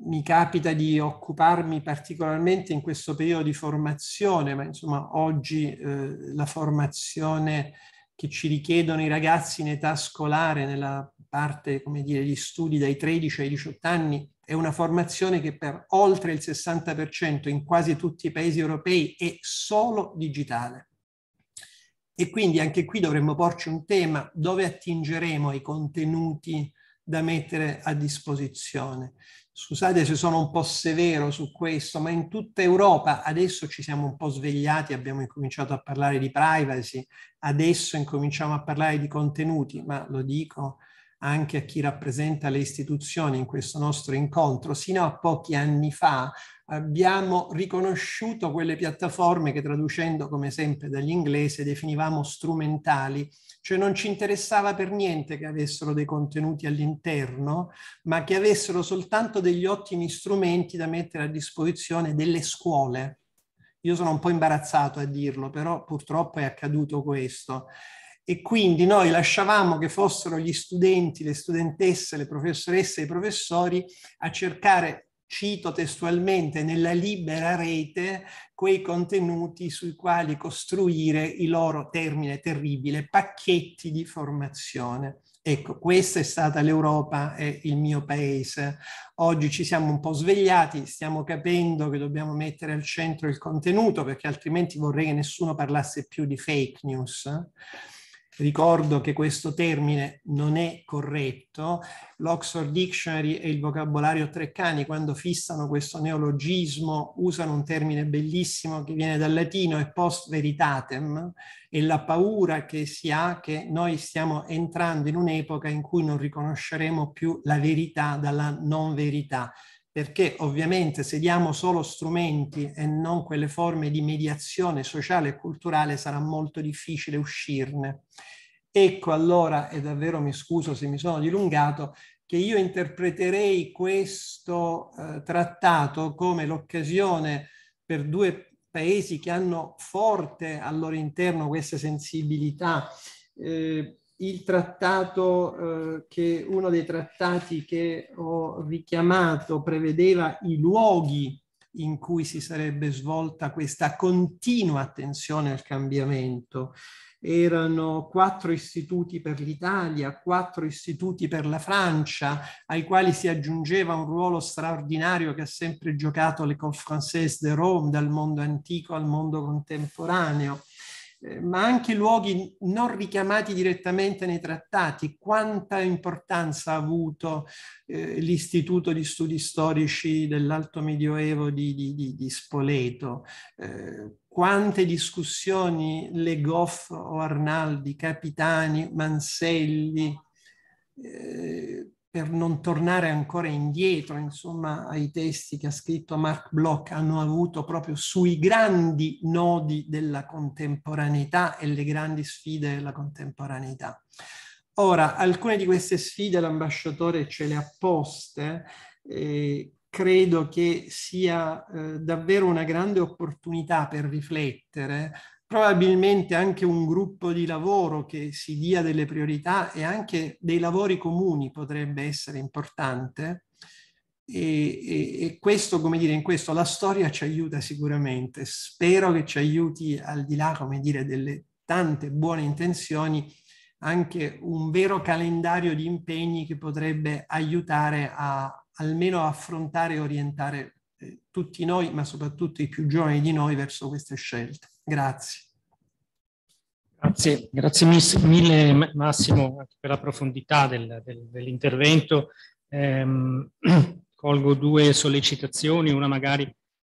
mi capita di occuparmi particolarmente in questo periodo di formazione, ma insomma oggi eh, la formazione che ci richiedono i ragazzi in età scolare nella parte, come dire, gli studi dai 13 ai 18 anni è una formazione che per oltre il 60% in quasi tutti i paesi europei è solo digitale. E quindi anche qui dovremmo porci un tema dove attingeremo ai contenuti da mettere a disposizione. Scusate se sono un po' severo su questo, ma in tutta Europa adesso ci siamo un po' svegliati, abbiamo incominciato a parlare di privacy, adesso incominciamo a parlare di contenuti, ma lo dico anche a chi rappresenta le istituzioni in questo nostro incontro, sino a pochi anni fa abbiamo riconosciuto quelle piattaforme che traducendo come sempre dall'inglese definivamo strumentali, cioè non ci interessava per niente che avessero dei contenuti all'interno, ma che avessero soltanto degli ottimi strumenti da mettere a disposizione delle scuole. Io sono un po' imbarazzato a dirlo, però purtroppo è accaduto questo e quindi noi lasciavamo che fossero gli studenti, le studentesse, le professoresse e i professori a cercare, cito testualmente, nella libera rete quei contenuti sui quali costruire i loro, termine terribile, pacchetti di formazione. Ecco, questa è stata l'Europa e il mio paese. Oggi ci siamo un po' svegliati, stiamo capendo che dobbiamo mettere al centro il contenuto perché altrimenti vorrei che nessuno parlasse più di fake news. Ricordo che questo termine non è corretto. L'Oxford Dictionary e il vocabolario Treccani, quando fissano questo neologismo, usano un termine bellissimo che viene dal latino e post veritatem, e la paura che si ha che noi stiamo entrando in un'epoca in cui non riconosceremo più la verità dalla non verità perché ovviamente se diamo solo strumenti e non quelle forme di mediazione sociale e culturale sarà molto difficile uscirne. Ecco allora, e davvero mi scuso se mi sono dilungato, che io interpreterei questo eh, trattato come l'occasione per due paesi che hanno forte al loro interno queste sensibilità eh, il trattato eh, che uno dei trattati che ho richiamato prevedeva i luoghi in cui si sarebbe svolta questa continua attenzione al cambiamento. Erano quattro istituti per l'Italia, quattro istituti per la Francia, ai quali si aggiungeva un ruolo straordinario che ha sempre giocato l'École Française de Rome, dal mondo antico al mondo contemporaneo eh, ma anche luoghi non richiamati direttamente nei trattati. Quanta importanza ha avuto eh, l'Istituto di Studi Storici dell'Alto Medioevo di, di, di, di Spoleto? Eh, quante discussioni Le Goff o Arnaldi, Capitani, Manselli, eh, per non tornare ancora indietro, insomma, ai testi che ha scritto Mark Bloch, hanno avuto proprio sui grandi nodi della contemporaneità e le grandi sfide della contemporaneità. Ora, alcune di queste sfide l'ambasciatore ce le ha poste, eh, credo che sia eh, davvero una grande opportunità per riflettere probabilmente anche un gruppo di lavoro che si dia delle priorità e anche dei lavori comuni potrebbe essere importante. E, e, e, questo, come dire, in questo la storia ci aiuta sicuramente. Spero che ci aiuti, al di là, come dire, delle tante buone intenzioni, anche un vero calendario di impegni che potrebbe aiutare a almeno affrontare e orientare eh, tutti noi, ma soprattutto i più giovani di noi, verso queste scelte. Grazie. Grazie, grazie mille Massimo per la profondità del, del, dell'intervento. Eh, colgo due sollecitazioni, una magari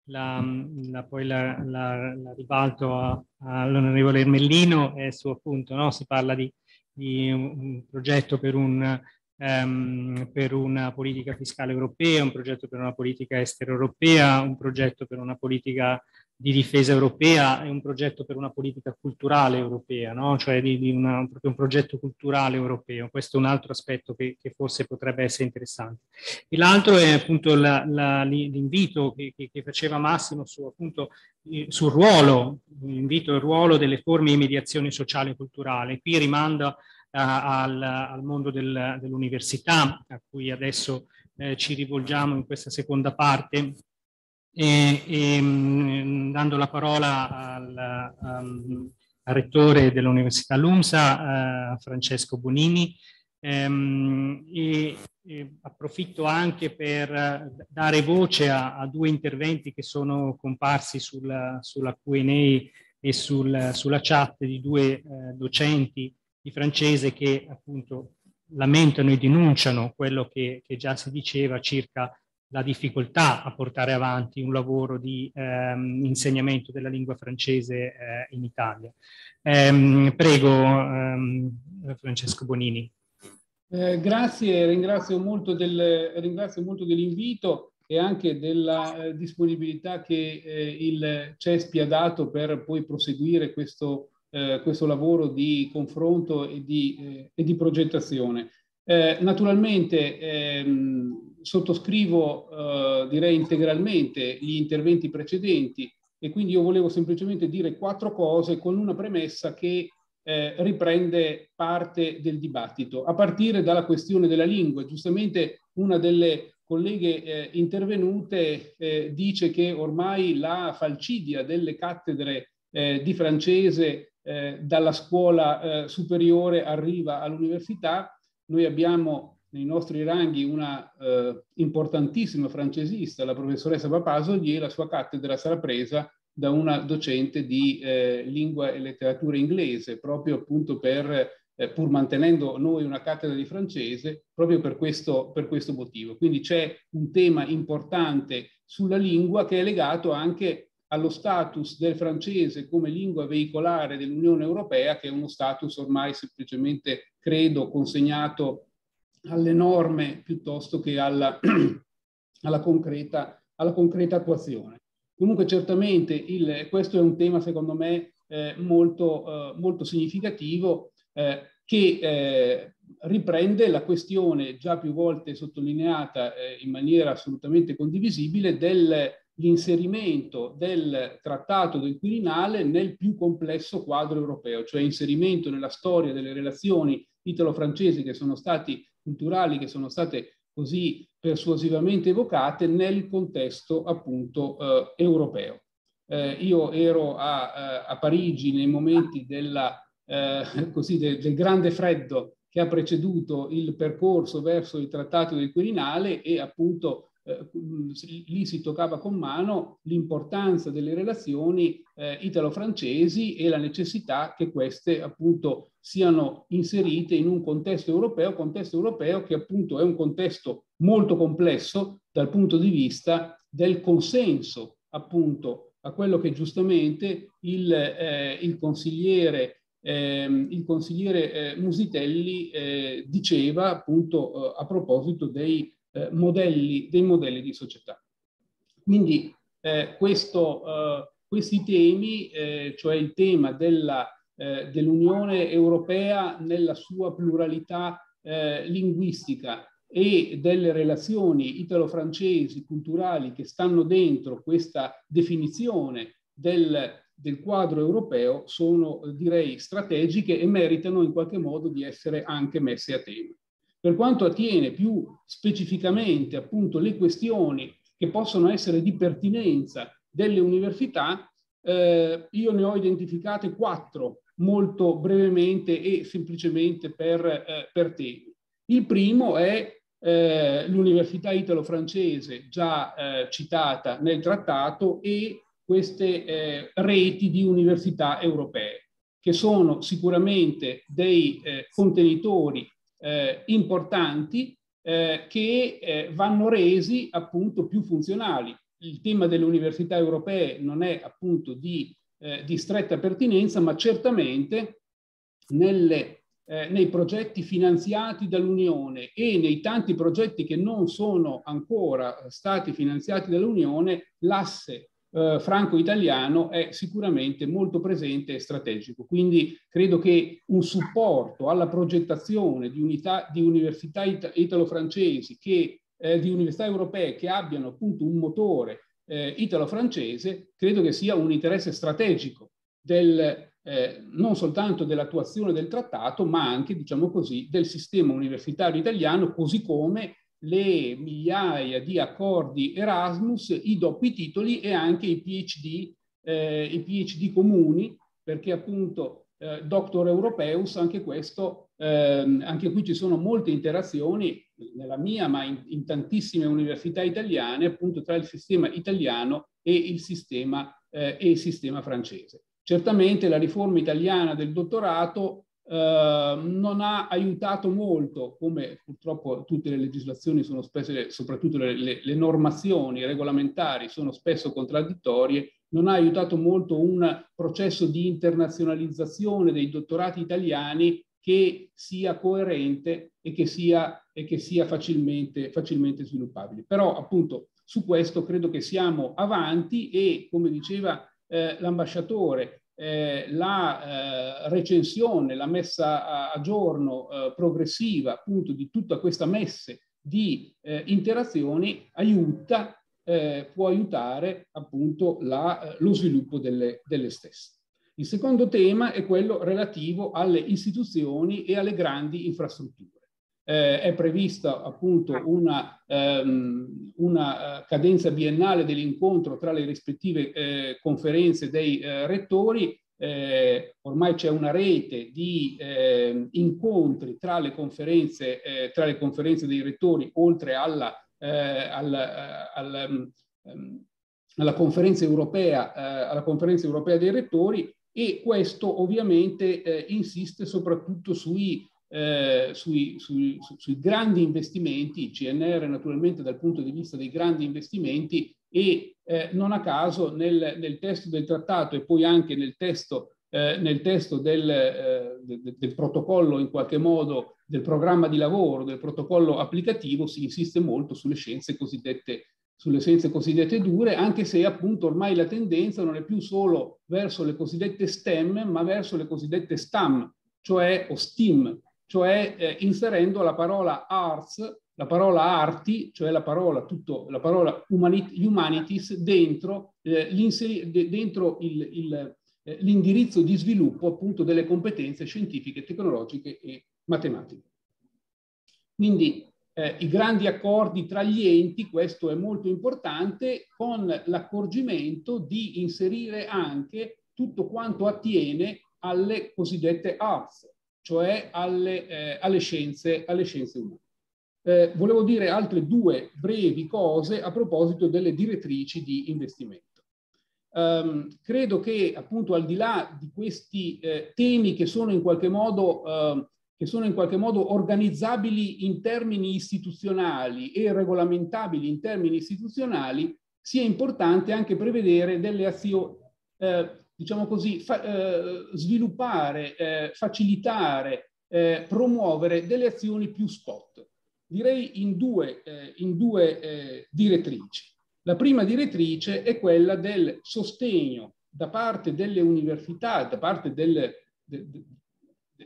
la, la, poi la, la, la ribalto all'onorevole Ermellino e su appunto no, si parla di, di un progetto per, un, um, per una politica fiscale europea, un progetto per una politica estera europea, un progetto per una politica di difesa europea è un progetto per una politica culturale europea, no? cioè di, di una, un progetto culturale europeo. Questo è un altro aspetto che, che forse potrebbe essere interessante. E l'altro è appunto la, la, l'invito che, che, che, faceva Massimo su, appunto, sul ruolo, l'invito al ruolo delle forme di mediazione sociale e culturale. Qui rimanda al, al, mondo del, dell'università, a cui adesso eh, ci rivolgiamo in questa seconda parte, e, e mh, dando la parola al, um, al rettore dell'Università LUMSA, uh, Francesco Bonini, um, e, e, approfitto anche per dare voce a, a, due interventi che sono comparsi sulla, sulla Q&A e sul, sulla chat di due uh, docenti di francese che appunto lamentano e denunciano quello che, che già si diceva circa la difficoltà a portare avanti un lavoro di ehm, insegnamento della lingua francese eh, in Italia. Ehm, prego, ehm, Francesco Bonini. Eh, grazie, ringrazio molto, del, ringrazio molto, dell'invito e anche della eh, disponibilità che eh, il CESPI ha dato per poi proseguire questo, eh, questo lavoro di confronto e di, eh, e di progettazione. naturalmente ehm, sottoscrivo, eh, direi integralmente, gli interventi precedenti e quindi io volevo semplicemente dire quattro cose con una premessa che eh, riprende parte del dibattito, a partire dalla questione della lingua. Giustamente una delle colleghe eh, intervenute eh, dice che ormai la falcidia delle cattedre eh, di francese eh, dalla scuola superiore arriva all'università. Noi abbiamo nei nostri ranghi una eh, importantissima francesista, la professoressa Papasogli, e la sua cattedra sarà presa da una docente di eh, lingua e letteratura inglese, proprio appunto per, eh, pur mantenendo noi una cattedra di francese, proprio per questo, per questo motivo. Quindi c'è un tema importante sulla lingua che è legato anche allo status del francese come lingua veicolare dell'Unione Europea, che è uno status ormai semplicemente, credo, consegnato alle norme piuttosto che alla, alla, concreta, alla concreta, attuazione. Comunque certamente il, questo è un tema secondo me eh, molto, eh, molto, significativo eh, che eh, riprende la questione già più volte sottolineata eh, in maniera assolutamente condivisibile dell'inserimento del trattato del Quirinale nel più complesso quadro europeo, cioè inserimento nella storia delle relazioni italo-francesi che sono stati culturali che sono state così persuasivamente evocate nel contesto appunto eh, europeo. Eh, io ero a, eh, a, Parigi nei momenti della, eh, così de, del grande freddo che ha preceduto il percorso verso il trattato del Quirinale e appunto eh, lì si toccava con mano l'importanza delle relazioni eh, italo-francesi e la necessità che queste appunto siano inserite in un contesto europeo, contesto europeo che appunto è un contesto molto complesso dal punto di vista del consenso appunto a quello che giustamente il, eh, il consigliere eh, il consigliere eh, Musitelli eh, diceva appunto eh, a proposito dei eh, modelli, dei modelli di società. Quindi questo, questi temi, cioè il tema della, eh, dell'Unione Europea nella sua pluralità linguistica e delle relazioni italo-francesi culturali che stanno dentro questa definizione del, del quadro europeo sono, direi, strategiche e meritano in qualche modo di essere anche messe a tema. Per quanto attiene più specificamente appunto le questioni che possono essere di pertinenza delle università, eh, io ne ho identificate quattro molto brevemente e semplicemente per, eh, per temi. Il primo è eh, l'Università italo-francese già eh, citata nel trattato e queste eh, reti di università europee, che sono sicuramente dei eh, contenitori eh, importanti eh, che vanno resi appunto più funzionali. Il tema delle università europee non è appunto di, eh, di stretta pertinenza, ma certamente nelle, eh, nei progetti finanziati dall'Unione e nei tanti progetti che non sono ancora stati finanziati dall'Unione, l'asse eh, franco-italiano è sicuramente molto presente e strategico. Quindi credo che un supporto alla progettazione di, unità, di università it- italo-francesi, che, eh, di università europee che abbiano appunto un motore eh, italo-francese, credo che sia un interesse strategico del, eh, non soltanto dell'attuazione del trattato, ma anche, diciamo così, del sistema universitario italiano, così come le migliaia di accordi Erasmus, i doppi titoli e anche i PhD, eh, i PhD comuni, perché appunto eh, Doctor Europeus, anche questo, eh, anche qui ci sono molte interazioni nella mia, ma in, in, tantissime università italiane, appunto tra il sistema italiano e il sistema, eh, e il sistema francese. Certamente la riforma italiana del dottorato eh, non ha aiutato molto, come purtroppo tutte le legislazioni sono spesso, soprattutto le, le, le normazioni regolamentari sono spesso contraddittorie, non ha aiutato molto un processo di internazionalizzazione dei dottorati italiani che sia coerente e che sia, e che sia facilmente, facilmente sviluppabile. Però appunto su questo credo che siamo avanti e come diceva eh, l'ambasciatore, eh, la eh, recensione, la messa a, a giorno eh, progressiva appunto di tutta questa messe di eh, interazioni aiuta, eh, può aiutare appunto la, lo sviluppo delle, delle stesse. Il secondo tema è quello relativo alle istituzioni e alle grandi infrastrutture eh, è prevista appunto una, ehm, una, eh, cadenza biennale dell'incontro tra le rispettive eh, conferenze dei eh, rettori. Eh, ormai c'è una rete di ehm, incontri tra le, conferenze, eh, tra le conferenze dei rettori, oltre alla, alla, alla, um, alla, conferenza europea, alla conferenza europea dei rettori e questo ovviamente insiste soprattutto sui eh, sui, sui, sui, grandi investimenti, il CNR naturalmente dal punto di vista dei grandi investimenti e eh, non a caso nel, nel, testo del trattato e poi anche nel testo, eh, nel testo del, eh, del, del, protocollo in qualche modo del programma di lavoro, del protocollo applicativo si insiste molto sulle scienze cosiddette sulle scienze cosiddette dure, anche se appunto ormai la tendenza non è più solo verso le cosiddette STEM, ma verso le cosiddette STAM, cioè o STEAM, cioè eh, inserendo la parola arts, la parola arti, cioè la parola, tutto, la parola humanities dentro, eh, dentro eh, l'indirizzo di sviluppo appunto delle competenze scientifiche, tecnologiche e matematiche. Quindi eh, i grandi accordi tra gli enti, questo è molto importante, con l'accorgimento di inserire anche tutto quanto attiene alle cosiddette arts, cioè alle, eh, alle, scienze, alle scienze umane. Eh, volevo dire altre due brevi cose a proposito delle direttrici di investimento. Um, credo che appunto al di là di questi eh, temi che sono in qualche modo uh, che sono in qualche modo organizzabili in termini istituzionali e regolamentabili in termini istituzionali, sia importante anche prevedere delle azioni, eh, diciamo così, fa, eh, sviluppare, eh, facilitare, eh, promuovere delle azioni più spot. Direi in due, eh, in due eh, direttrici. La prima direttrice è quella del sostegno da parte delle università, da parte del, de, de,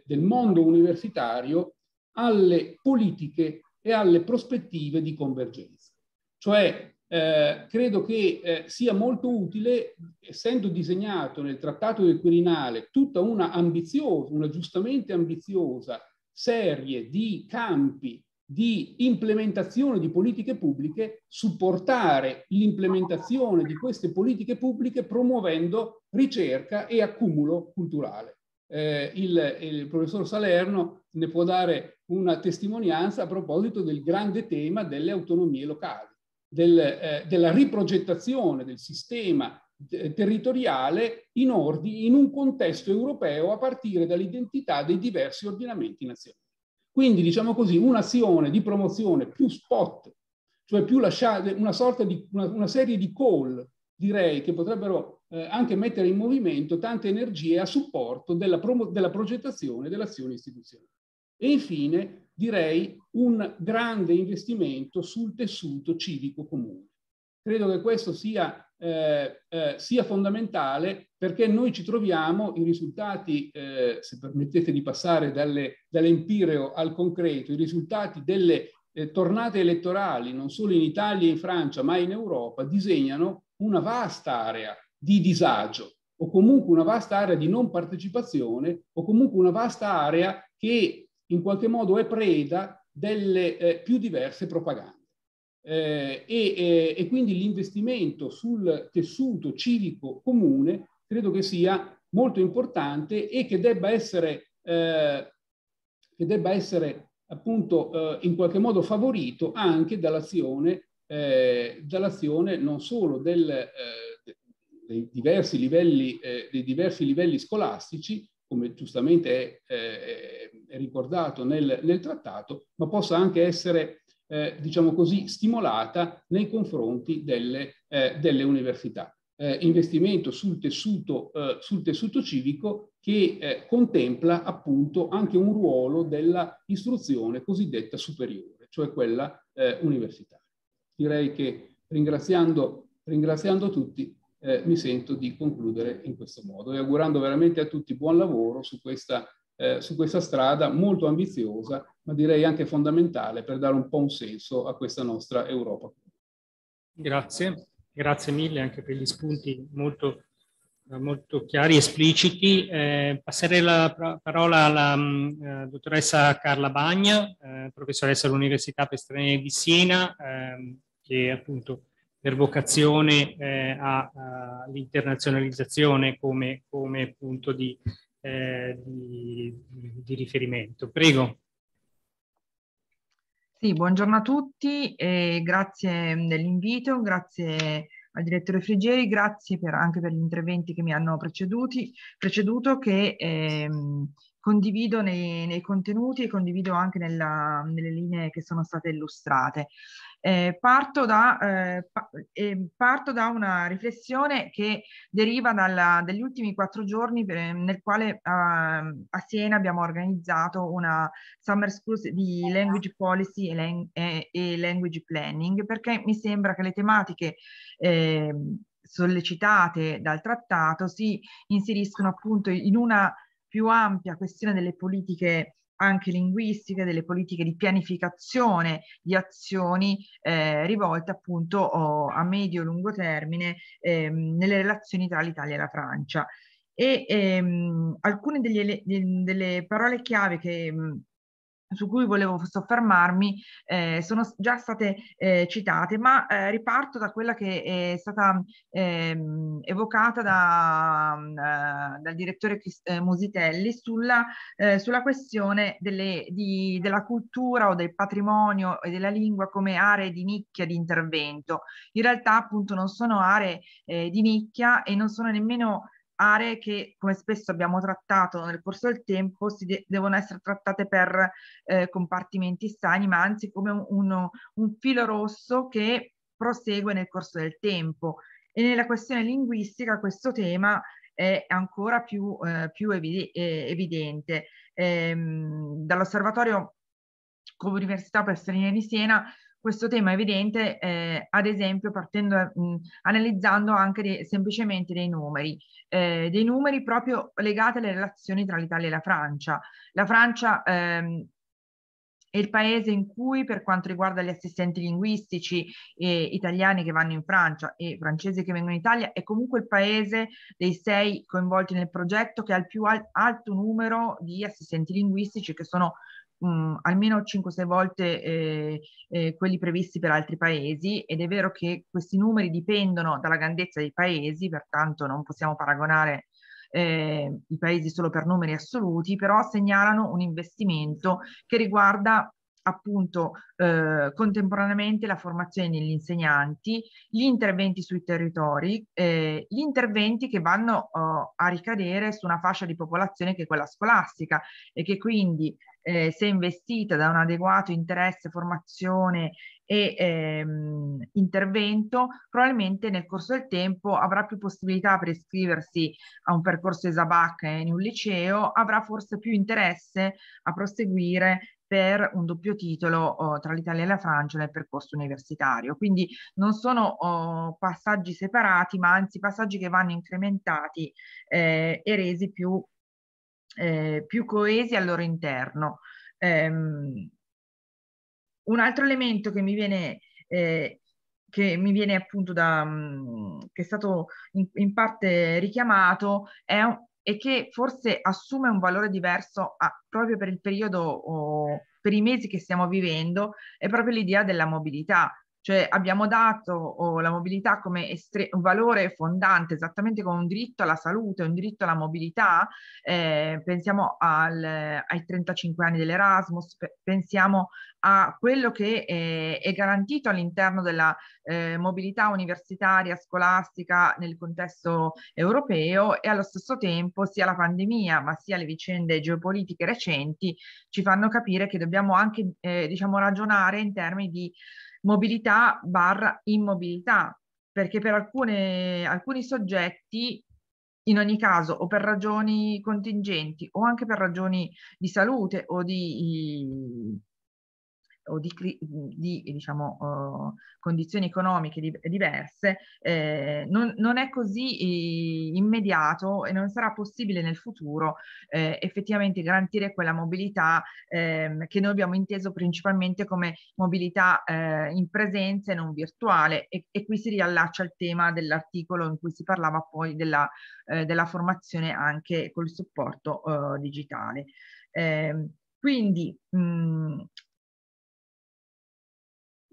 del mondo universitario alle politiche e alle prospettive di convergenza. Cioè eh, credo che eh, sia molto utile, essendo disegnato nel Trattato del Quirinale tutta una ambiziosa, una giustamente ambiziosa serie di campi di implementazione di politiche pubbliche, supportare l'implementazione di queste politiche pubbliche promuovendo ricerca e accumulo culturale. Eh, il, il, professor Salerno ne può dare una testimonianza a proposito del grande tema delle autonomie locali del, eh, della riprogettazione del sistema eh, territoriale in, ordi, in un contesto europeo a partire dall'identità dei diversi ordinamenti nazionali. Quindi, diciamo così, un'azione di promozione più spot, cioè più lasciare una sorta di una, una serie di call, direi, che potrebbero eh, anche mettere in movimento tante energie a supporto della, della progettazione dell'azione istituzionale. E infine direi un grande investimento sul tessuto civico comune. Credo che questo sia, eh, eh, sia fondamentale perché noi ci troviamo i risultati, eh, se permettete di passare dalle, dall'empireo al concreto, i risultati delle eh, tornate elettorali, non solo in Italia e in Francia, ma in Europa, disegnano una vasta area di disagio o comunque una vasta area di non partecipazione o comunque una vasta area che in qualche modo è preda delle eh, più diverse propagande. Eh, e, eh, e, quindi l'investimento sul tessuto civico comune credo che sia molto importante e che debba essere, eh, che debba essere appunto eh, in qualche modo favorito anche dall'azione, eh, dall'azione non solo del, dei, diversi livelli, dei diversi livelli scolastici, come giustamente è, è ricordato nel, nel, trattato, ma possa anche essere eh, diciamo così, stimolata nei confronti delle, eh, delle università. Eh, investimento sul tessuto, eh, sul tessuto civico che eh, contempla appunto anche un ruolo della istruzione cosiddetta superiore, cioè quella eh, universitaria. Direi che ringraziando, ringraziando tutti mi sento di concludere in questo modo e augurando veramente a tutti buon lavoro su questa eh, su questa strada molto ambiziosa, ma direi anche fondamentale per dare un po' un senso a questa nostra Europa. Grazie, grazie mille anche per gli spunti molto, molto chiari, espliciti. Eh, passerei la parola alla mm, eh, dottoressa Carla Bagna, eh, professoressa all'Università per Stranieri di Siena, ehm, che appunto per vocazione eh, ha l'internazionalizzazione come, come punto di, eh, di, di, riferimento. Prego. Sì, buongiorno a tutti e grazie dell'invito, grazie al direttore Frigieri, grazie per, anche per gli interventi che mi hanno preceduto che ehm, condivido nei, nei, contenuti e condivido anche nella, nelle linee che sono state illustrate. Eh, parto, da, eh, pa eh, parto, da, una riflessione che deriva dalla, dagli ultimi quattro giorni per, nel quale uh, a Siena abbiamo organizzato una summer school di language policy e, lang e, e, language planning perché mi sembra che le tematiche ehm, sollecitate dal trattato si inseriscono appunto in una più ampia questione delle politiche anche linguistiche, delle politiche di pianificazione di azioni eh, rivolte appunto oh, a medio e lungo termine ehm, nelle relazioni tra l'Italia e la Francia. E ehm, alcune degli, delle parole chiave che mh, su cui volevo soffermarmi eh, sono già state eh, citate, ma eh, riparto da quella che è stata ehm, evocata da, uh, dal direttore eh, Musitelli sulla, eh, sulla questione delle, di, della cultura o del patrimonio e della lingua come aree di nicchia di intervento. In realtà appunto non sono aree eh, di nicchia e non sono nemmeno aree che, come spesso abbiamo trattato nel corso del tempo, si de devono essere trattate per eh, compartimenti stagni, ma anzi come un, uno, un filo rosso che prosegue nel corso del tempo. E nella questione linguistica questo tema è ancora più, eh, più evi eh, evidente. Ehm, dall'osservatorio come Università per Stranieri di Siena questo tema evidente, eh, ad esempio, partendo, mh, analizzando anche dei, semplicemente dei numeri, eh, dei numeri proprio legati alle relazioni tra l'Italia e la Francia. La Francia ehm, è il paese in cui, per quanto riguarda gli assistenti linguistici eh, italiani che vanno in Francia e francesi che vengono in Italia, è comunque il paese dei sei coinvolti nel progetto che ha il più al alto numero di assistenti linguistici che sono mh, mm, almeno 5-6 volte eh, eh, quelli previsti per altri paesi ed è vero che questi numeri dipendono dalla grandezza dei paesi, pertanto non possiamo paragonare eh, i paesi solo per numeri assoluti, però segnalano un investimento che riguarda appunto eh, contemporaneamente la formazione degli insegnanti, gli interventi sui territori, eh, gli interventi che vanno oh, a ricadere su una fascia di popolazione che è quella scolastica e che quindi eh, se investita da un adeguato interesse, formazione e ehm, intervento, probabilmente nel corso del tempo avrà più possibilità per iscriversi a un percorso ESABAC in un liceo, avrà forse più interesse a proseguire per un doppio titolo oh, tra l'Italia e la Francia nel percorso universitario. Quindi non sono oh, passaggi separati, ma anzi passaggi che vanno incrementati eh, e resi più, eh, più, coesi al loro interno. Um, un altro elemento che mi viene eh, che mi viene appunto da, mm, che è stato in, in parte richiamato, è, e che forse assume un valore diverso a, proprio per il periodo o per i mesi che stiamo vivendo, è proprio l'idea della mobilità. Cioè abbiamo dato oh, la mobilità come estre- un valore fondante, esattamente come un diritto alla salute, un diritto alla mobilità. Eh, pensiamo al, ai 35 anni dell'Erasmus, pe- pensiamo a quello che è, è garantito all'interno della eh, mobilità universitaria, scolastica nel contesto europeo e allo stesso tempo sia la pandemia ma sia le vicende geopolitiche recenti ci fanno capire che dobbiamo anche eh, diciamo ragionare in termini di mobilità barra immobilità, perché per alcune, alcuni soggetti in ogni caso o per ragioni contingenti o anche per ragioni di salute o di o di, di diciamo, uh, condizioni economiche di, diverse, eh, non, non, è così eh, immediato e non sarà possibile nel futuro eh, effettivamente garantire quella mobilità ehm, che noi abbiamo inteso principalmente come mobilità eh, in presenza e non virtuale e, e, qui si riallaccia al tema dell'articolo in cui si parlava poi della, eh, della formazione anche col supporto digitale. Eh, quindi mh,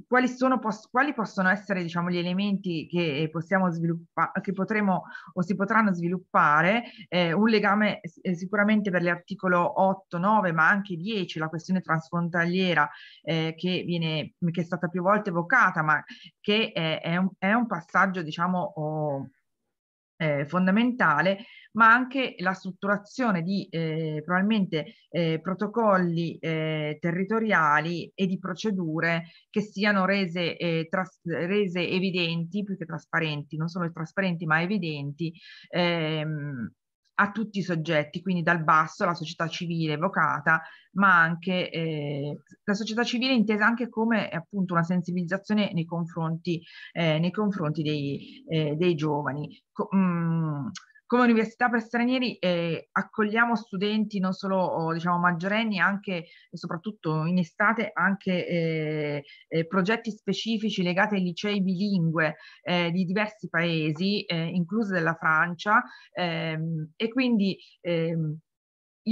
quali, sono, pos- quali possono essere diciamo, gli elementi che possiamo sviluppare, che potremo o si potranno sviluppare, eh, un legame eh, sicuramente per l'articolo 8, 9, ma anche 10, la questione transfrontaliera eh, che, viene, che è stata più volte evocata, ma che è, è, un, è un, passaggio diciamo oh, eh, fondamentale, ma anche la strutturazione di eh, probabilmente eh, protocolli eh, territoriali e di procedure che siano rese, eh, tras- rese, evidenti, più che trasparenti, non solo trasparenti ma evidenti, ehm, a tutti i soggetti, quindi dal basso la società civile evocata, ma anche eh, la società civile intesa anche come appunto una sensibilizzazione nei confronti, eh, nei confronti dei, eh, dei giovani. Co- mh, mm, come università per stranieri eh, accogliamo studenti non solo oh, diciamo maggiorenni, anche e soprattutto in estate anche eh, eh, progetti specifici legati ai licei bilingue eh, di diversi paesi, eh, incluse della Francia, ehm, e quindi ehm,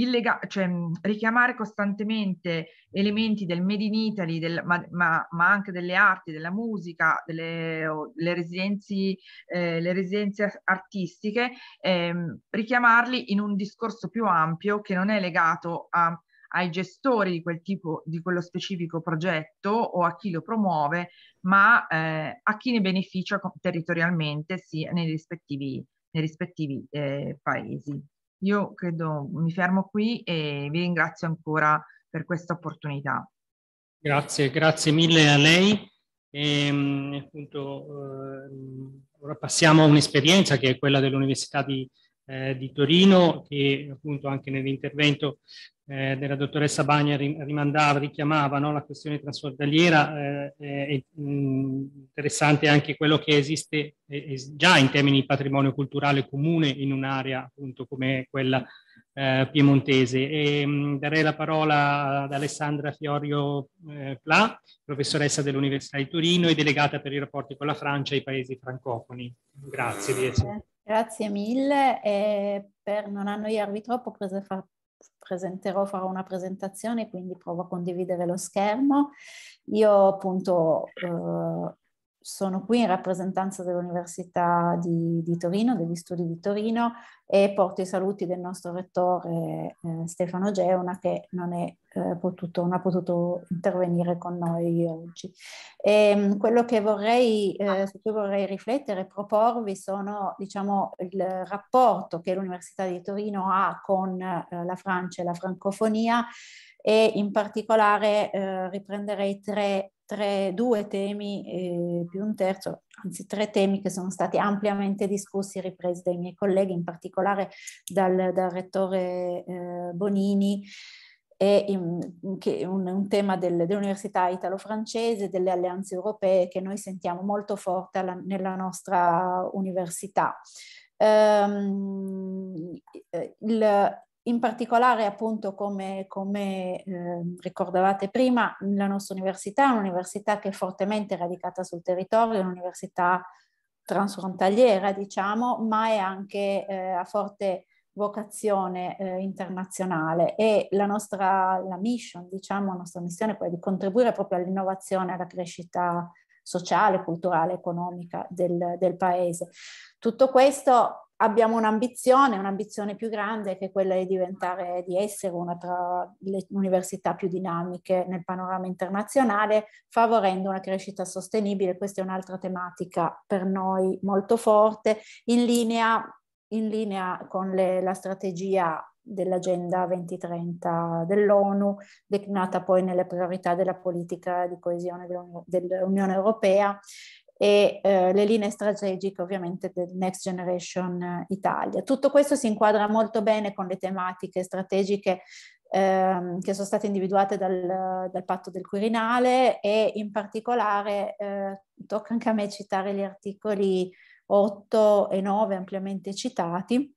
illega- cioè, richiamare costantemente elementi del Made in Italy, del, ma, ma, ma, anche delle arti, della musica, delle le residenze, eh, le residenze artistiche, ehm, richiamarli in un discorso più ampio che non è legato a, ai gestori di quel tipo, di quello specifico progetto o a chi lo promuove, ma eh, a chi ne beneficia territorialmente sì, nei rispettivi, nei rispettivi eh, paesi. Io credo, mi fermo qui e vi ringrazio ancora per questa opportunità. Grazie, grazie mille a lei. E, ehm, appunto, eh, ora passiamo a un'esperienza che è quella dell'Università di, eh, di Torino, che appunto anche nell'intervento eh, della dottoressa Bagna rimandava, richiamava no, la questione transfrontaliera, eh, è mh, interessante anche quello che esiste eh, già in termini di patrimonio culturale comune in un'area appunto come quella eh, piemontese. E, mh, darei la parola ad Alessandra Fiorio eh, Pla, professoressa dell'Università di Torino e delegata per i rapporti con la Francia e i paesi francofoni. Grazie di essere. Grazie mille e per non annoiarvi troppo presenterò, farò una presentazione, quindi provo a condividere lo schermo. Io appunto eh, sono qui in rappresentanza dell'Università di, di, Torino, degli studi di Torino e porto i saluti del nostro rettore eh, Stefano Geona che non, è, eh, potuto, non, ha potuto intervenire con noi oggi. E, ehm, quello che vorrei, eh, su cui vorrei riflettere e proporvi sono diciamo, il rapporto che l'Università di Torino ha con eh, la Francia e la francofonia e in particolare eh, riprenderei tre tre, due temi eh, più un terzo, anzi tre temi che sono stati ampiamente discussi e ripresi dai miei colleghi, in particolare dal, dal rettore eh, Bonini, è in, un, un, tema del, dell'università italo-francese, delle alleanze europee che noi sentiamo molto forte alla, nella nostra università. Um, il, in particolare, appunto, come, come eh, ricordavate prima, la nostra università è un'università che è fortemente radicata sul territorio, è un'università transfrontaliera, diciamo, ma è anche eh, a forte vocazione eh, internazionale e la nostra la mission, diciamo, la nostra missione è quella di contribuire proprio all'innovazione, alla crescita sociale, culturale, economica del, del paese. Tutto questo abbiamo un'ambizione, un'ambizione più grande che è quella di diventare, di essere una tra le università più dinamiche nel panorama internazionale, favorendo una crescita sostenibile. Questa è un'altra tematica per noi molto forte, in linea in linea con le, la strategia dell'Agenda 2030 dell'ONU, declinata poi nelle priorità della politica di coesione dell'Unione Europea e eh, le linee strategiche ovviamente del Next Generation Italia. Tutto questo si inquadra molto bene con le tematiche strategiche ehm, che sono state individuate dal, dal, patto del Quirinale e in particolare eh, tocca anche a me citare gli articoli 8 e 9 ampiamente citati,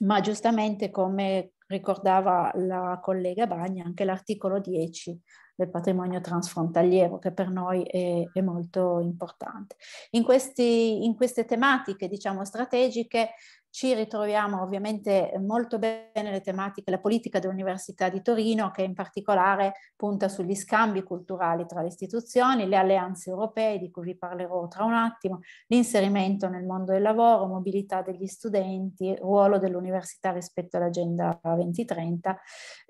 ma giustamente come ricordava la collega Bagna, anche l'articolo 10 del patrimonio transfrontaliero che per noi è, è molto importante. In, questi, in queste tematiche diciamo strategiche ci ritroviamo ovviamente molto bene le tematiche, la politica dell'Università di Torino che in particolare punta sugli scambi culturali tra le istituzioni, le alleanze europee di cui vi parlerò tra un attimo, l'inserimento nel mondo del lavoro, mobilità degli studenti, ruolo dell'università rispetto all'Agenda 2030,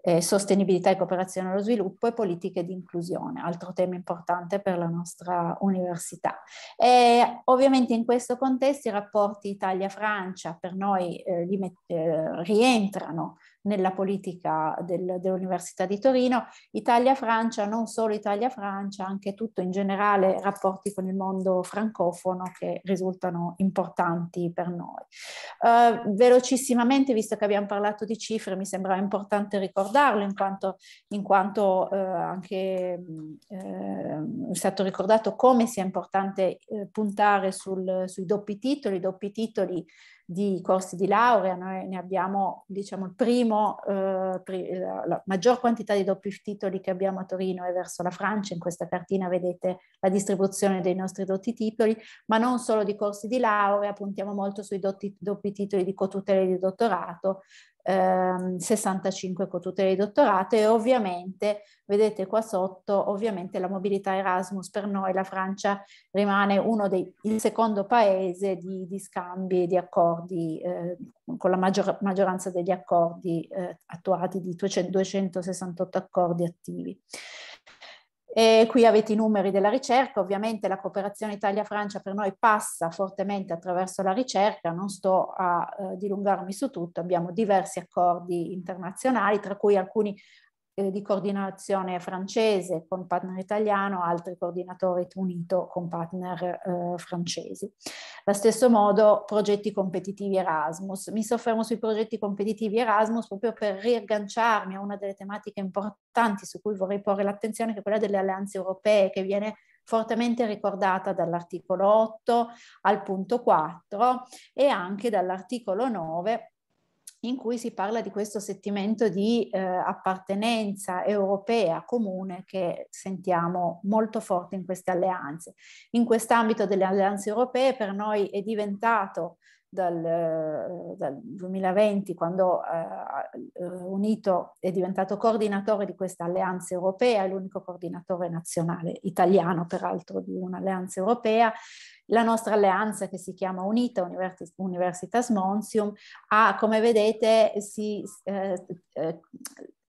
eh, sostenibilità e cooperazione allo sviluppo e politiche di inclusione, altro tema importante per la nostra università. E ovviamente in questo contesto i rapporti Italia-Francia per noi eh, eh, rientrano nella politica del, dell'Università di Torino, Italia-Francia, non solo Italia-Francia, anche tutto in generale rapporti con il mondo francofono che risultano importanti per noi. Uh, velocissimamente, visto che abbiamo parlato di cifre, mi sembrava importante ricordarlo in quanto, in quanto uh, anche uh, è stato ricordato come sia importante puntare sul, sui doppi titoli, doppi titoli di corsi di laurea, noi ne abbiamo diciamo il primo, eh, la, maggior quantità di doppi titoli che abbiamo a Torino è verso la Francia, in questa cartina vedete la distribuzione dei nostri doppi titoli, ma non solo di corsi di laurea, puntiamo molto sui doppi, doppi titoli di cotutele di dottorato, 65 con tutele di dottorato e ovviamente, vedete qua sotto, ovviamente la mobilità Erasmus per noi, la Francia rimane uno dei, il secondo paese di, di scambi, di accordi, eh, con la maggior, maggioranza degli accordi eh, attuati, di 268 accordi attivi. E qui avete i numeri della ricerca, ovviamente la cooperazione Italia-Francia per noi passa fortemente attraverso la ricerca, non sto a eh, dilungarmi su tutto, abbiamo diversi accordi internazionali, tra cui alcuni eh, di coordinazione francese con partner italiano, altri coordinatori unito con partner eh, francesi. Allo stesso modo progetti competitivi Erasmus. Mi soffermo sui progetti competitivi Erasmus proprio per riagganciarmi a una delle tematiche importanti su cui vorrei porre l'attenzione, che è quella delle alleanze europee, che viene fortemente ricordata dall'articolo 8 al punto 4 e anche dall'articolo 9 in cui si parla di questo sentimento di eh, appartenenza europea comune che sentiamo molto forte in queste alleanze. In quest'ambito delle alleanze europee per noi è diventato dal, dal 2020, quando eh, UNITO è diventato coordinatore di questa alleanza europea, è l'unico coordinatore nazionale italiano peraltro di un'alleanza europea, la nostra alleanza che si chiama UNITA, Universitas Monsium, ha, come vedete, si, eh, eh,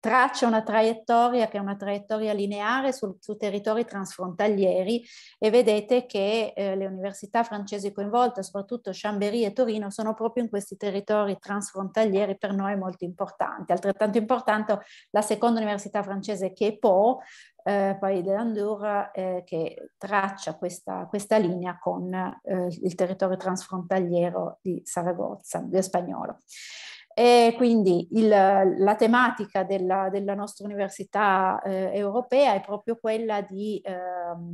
traccia una traiettoria che è una traiettoria lineare su, su territori transfrontalieri e vedete che eh, le università francesi coinvolte, soprattutto Chambéry e Torino, sono proprio in questi territori transfrontalieri per noi molto importanti. Altrettanto importante la seconda università francese che è Po, eh, Paris de l'Andour, eh, che traccia questa, questa linea con eh, il territorio transfrontaliero di Saragozza, di Spagnolo. E quindi il, la tematica della, della nostra università eh, europea è proprio quella di eh,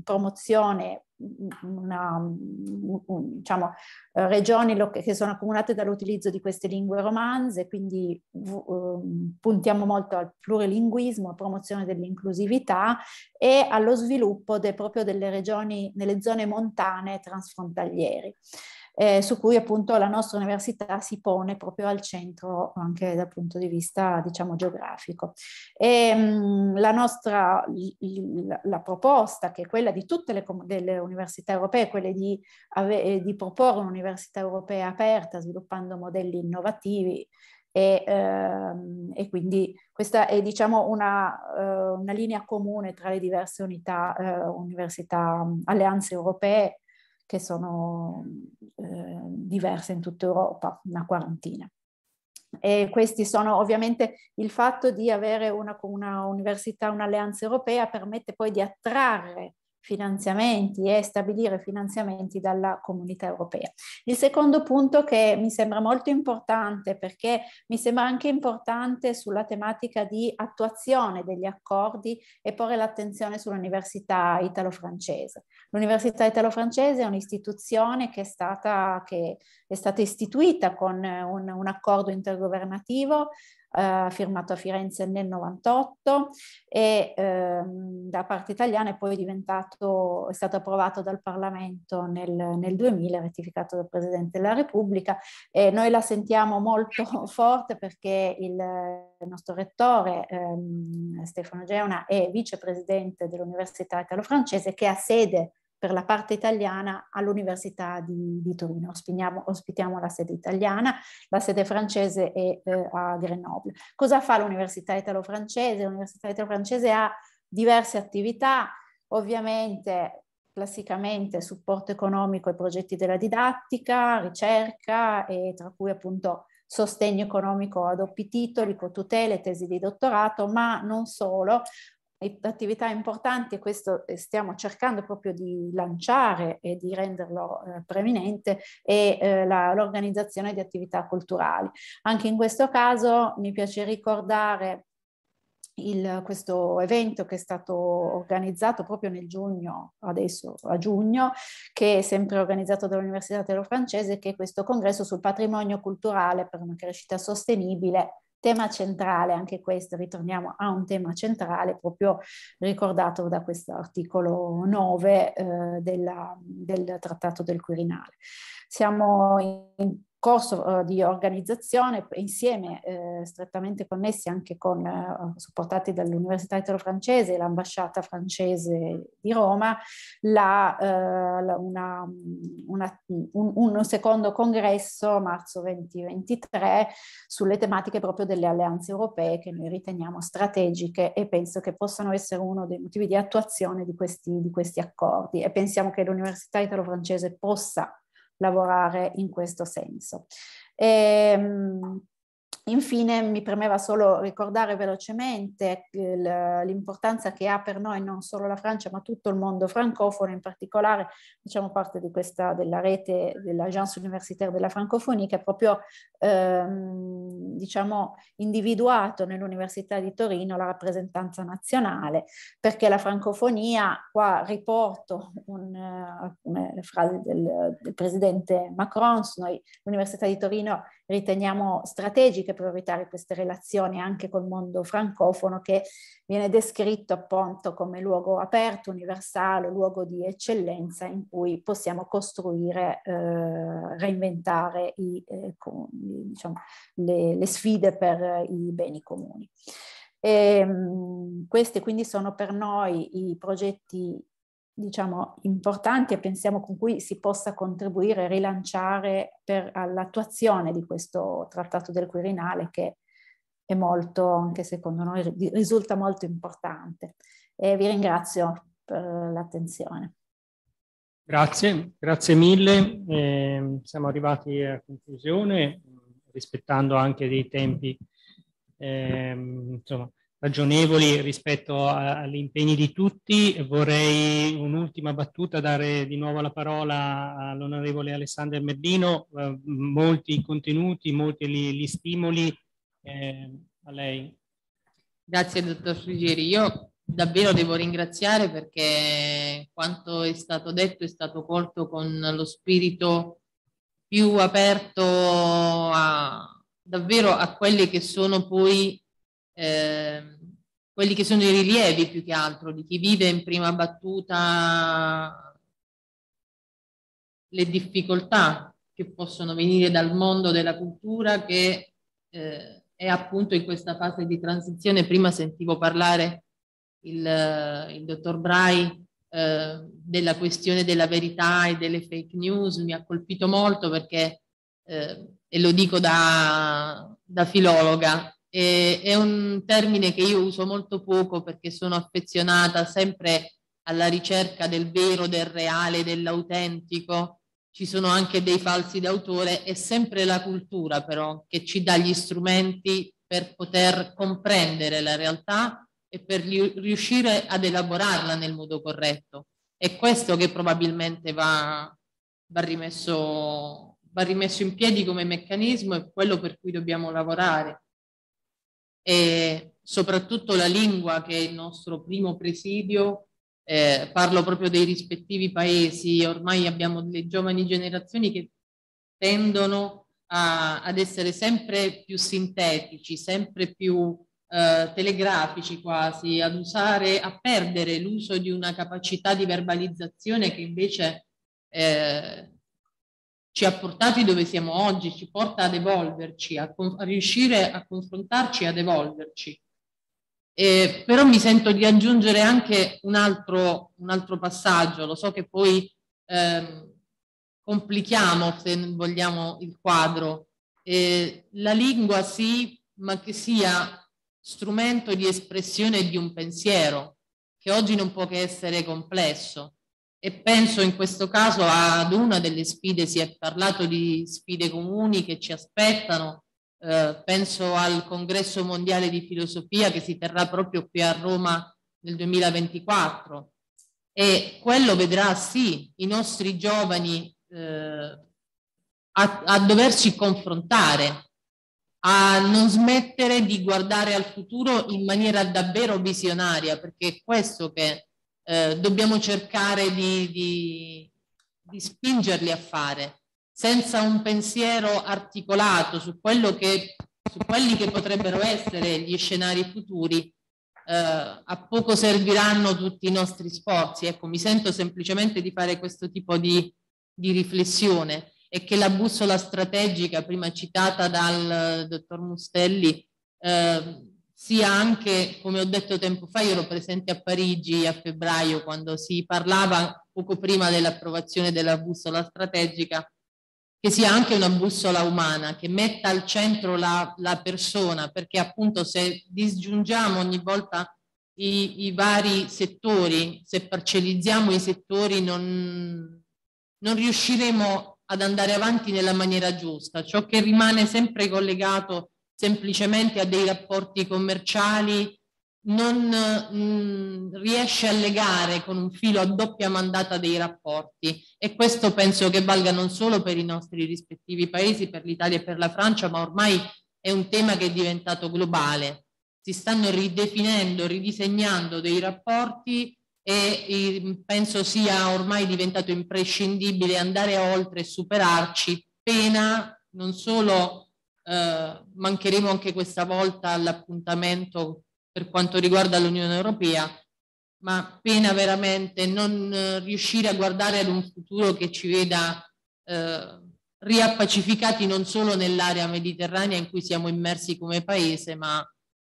promozione una, un, diciamo, regioni che sono accomunate dall'utilizzo di queste lingue romanze, quindi uh, puntiamo molto al plurilinguismo, a promozione dell'inclusività e allo sviluppo de, proprio delle regioni nelle zone montane transfrontalieri eh, su cui appunto la nostra università si pone proprio al centro anche dal punto di vista diciamo geografico. E, mh, la nostra la, proposta che è quella di tutte le delle università europee, quella di, ave, di proporre un'università europea aperta sviluppando modelli innovativi e, ehm, e, quindi questa è diciamo una, uh, una, linea comune tra le diverse unità, uh, università, alleanze europee che sono eh, diverse in tutta Europa, una quarantina. E questi sono ovviamente il fatto di avere una, una università, un'alleanza europea permette poi di attrarre finanziamenti e stabilire finanziamenti dalla comunità europea. Il secondo punto che mi sembra molto importante perché mi sembra anche importante sulla tematica di attuazione degli accordi e porre l'attenzione sull'università italo-francese. L'università italo-francese è un'istituzione che è stata, che è stata istituita con un, un accordo intergovernativo eh, firmato a Firenze nel 98 e ehm, da parte italiana è poi diventato, è stato approvato dal Parlamento nel, nel 2000, ratificato dal Presidente della Repubblica e noi la sentiamo molto forte perché il, il nostro rettore ehm, Stefano Geuna è vicepresidente dell'Università Italo-Francese che ha sede per la parte italiana all'Università di, di Torino. Ospitiamo, ospitiamo, la sede italiana, la sede francese è eh, a Grenoble. Cosa fa l'Università italo-francese? L'Università italo-francese ha diverse attività, ovviamente classicamente supporto economico ai progetti della didattica, ricerca e tra cui appunto sostegno economico a doppi titoli, con tutele, tesi di dottorato, ma non solo, attività importanti e questo eh, stiamo cercando proprio di lanciare e di renderlo eh, preeminente è eh, l'organizzazione di attività culturali. Anche in questo caso mi piace ricordare il, questo evento che è stato organizzato proprio nel giugno, adesso a giugno, che è sempre organizzato dall'Università Telo Francese, che è questo congresso sul patrimonio culturale per una crescita sostenibile tema centrale, anche questo, ritorniamo a un tema centrale proprio ricordato da questo articolo 9 eh, della, del Trattato del Quirinale. Siamo in corso eh, di organizzazione insieme eh, strettamente connessi anche con eh, supportati dall'Università Italo-Francese e l'ambasciata francese di Roma la, eh, la, una, una, un, un, secondo congresso marzo 2023 sulle tematiche proprio delle alleanze europee che noi riteniamo strategiche e penso che possano essere uno dei motivi di attuazione di questi, di questi accordi. E pensiamo che l'Università Italo-Francese possa lavorare in questo senso. E, ehm, Infine mi premeva solo ricordare velocemente l'importanza che ha per noi non solo la Francia ma tutto il mondo francofono, in particolare facciamo parte di questa, della rete dell'Agence universitaire della francofonie che ha proprio ehm, diciamo, individuato nell'Università di Torino la rappresentanza nazionale perché la francofonia, qua riporto una, una frase del, del presidente Macron, l'Università di Torino riteniamo strategiche, prioritarie queste relazioni anche col mondo francofono che viene descritto appunto come luogo aperto, universale, luogo di eccellenza in cui possiamo costruire, eh, reinventare i, eh, diciamo, le, le, sfide per i beni comuni. E, mh, questi quindi sono per noi i progetti diciamo, importanti e pensiamo con cui si possa contribuire e rilanciare per l'attuazione di questo trattato del Quirinale che è molto, anche secondo noi, risulta molto importante. E vi ringrazio per l'attenzione. Grazie, grazie mille. Eh, siamo arrivati a conclusione, rispettando anche dei tempi eh, insomma, ragionevoli rispetto a, agli impegni di tutti. Vorrei un'ultima battuta dare di nuovo la parola all'onorevole Alessandro Merlino, eh, molti contenuti, molti gli, gli stimoli. Eh, a lei. Grazie dottor Frigieri. Io davvero devo ringraziare perché quanto è stato detto è stato colto con lo spirito più aperto a, davvero a quelli che sono poi eh, quelli che sono i rilievi più che altro di chi vive in prima battuta le difficoltà che possono venire dal mondo della cultura che eh, è appunto in questa fase di transizione. Prima sentivo parlare il, il dottor Brai eh, della questione della verità e delle fake news, mi ha colpito molto perché, eh, e lo dico da, da filologa, è, è un termine che io uso molto poco perché sono affezionata sempre alla ricerca del vero, del reale, dell'autentico. Ci sono anche dei falsi d'autore, è sempre la cultura però che ci dà gli strumenti per poter comprendere la realtà e per riuscire ad elaborarla nel modo corretto. È questo che probabilmente va, va, rimesso, va rimesso in piedi come meccanismo e quello per cui dobbiamo lavorare. E soprattutto la lingua che è il nostro primo presidio, eh, parlo proprio dei rispettivi paesi, ormai abbiamo delle giovani generazioni che tendono a, ad essere sempre più sintetici, sempre più eh, telegrafici quasi, ad usare, a perdere l'uso di una capacità di verbalizzazione che invece eh, ci ha portati dove siamo oggi, ci porta ad evolverci, a, a riuscire a confrontarci, ad evolverci. Eh, però mi sento di aggiungere anche un altro, un altro passaggio, lo so che poi ehm, complichiamo se vogliamo il quadro. Eh, la lingua sì, ma che sia strumento di espressione di un pensiero che oggi non può che essere complesso. E penso in questo caso ad una delle sfide, si è parlato di sfide comuni che ci aspettano, eh, penso al congresso mondiale di filosofia che si terrà proprio qui a Roma nel 2024 e quello vedrà sì i nostri giovani eh, a, a doversi confrontare a non smettere di guardare al futuro in maniera davvero visionaria, perché è questo che eh, dobbiamo cercare di, di, di, spingerli a fare, senza un pensiero articolato su, che, su quelli che potrebbero essere gli scenari futuri. Eh, a poco serviranno tutti i nostri sforzi. Ecco, mi sento semplicemente di fare questo tipo di, di riflessione e che la bussola strategica prima citata dal dottor Mustelli eh, sia anche, come ho detto tempo fa, io ero presente a Parigi a febbraio quando si parlava poco prima dell'approvazione della bussola strategica, che sia anche una bussola umana, che metta al centro la, la persona, perché appunto se disgiungiamo ogni volta i, i vari settori, se parcellizziamo i settori non, non riusciremo ad andare avanti nella maniera giusta. Ciò che rimane sempre collegato semplicemente a dei rapporti commerciali non mh, mm, riesce a legare con un filo a doppia mandata dei rapporti e questo penso che valga non solo per i nostri rispettivi paesi, per l'Italia e per la Francia, ma ormai è un tema che è diventato globale. Si stanno ridefinendo, ridisegnando dei rapporti e penso sia ormai diventato imprescindibile andare oltre e superarci, pena non solo eh, mancheremo anche questa volta all'appuntamento per quanto riguarda l'Unione Europea, ma pena veramente non eh, riuscire a guardare ad un futuro che ci veda eh, riappacificati non solo nell'area mediterranea in cui siamo immersi come paese, ma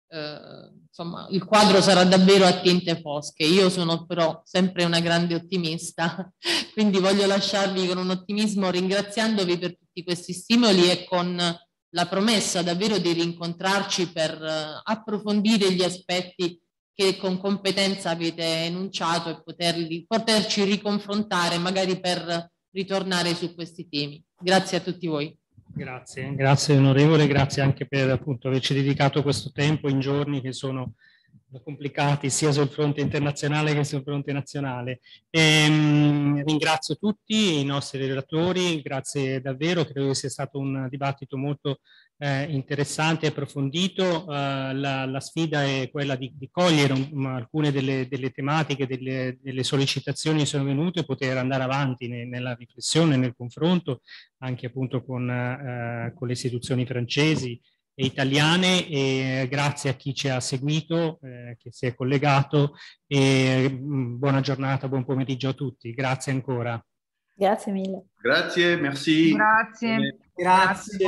eh, insomma, il quadro sarà davvero a tinte fosche. Io sono però sempre una grande ottimista, quindi voglio lasciarvi con un ottimismo ringraziandovi per tutti questi stimoli e con la promessa davvero di rincontrarci per uh, approfondire gli aspetti che con competenza avete enunciato e poterli, poterci riconfrontare magari per ritornare su questi temi. Grazie a tutti voi. Grazie, grazie onorevole, grazie anche per appunto averci dedicato questo tempo in giorni che sono complicati sia sul fronte internazionale che sul fronte nazionale. E, mh, ringrazio tutti i nostri relatori, grazie davvero, credo che sia stato un dibattito molto eh, interessante e approfondito. Uh, la, la, sfida è quella di, di cogliere un, alcune delle, delle tematiche, delle, delle, sollecitazioni che sono venute e poter andare avanti ne, nella riflessione, nel confronto, anche appunto con, uh, con le istituzioni francesi italiane e grazie a chi ci ha seguito, eh, che si è collegato e mm, buona giornata, buon pomeriggio a tutti. Grazie ancora. Grazie mille. Grazie, merci. Grazie. Grazie.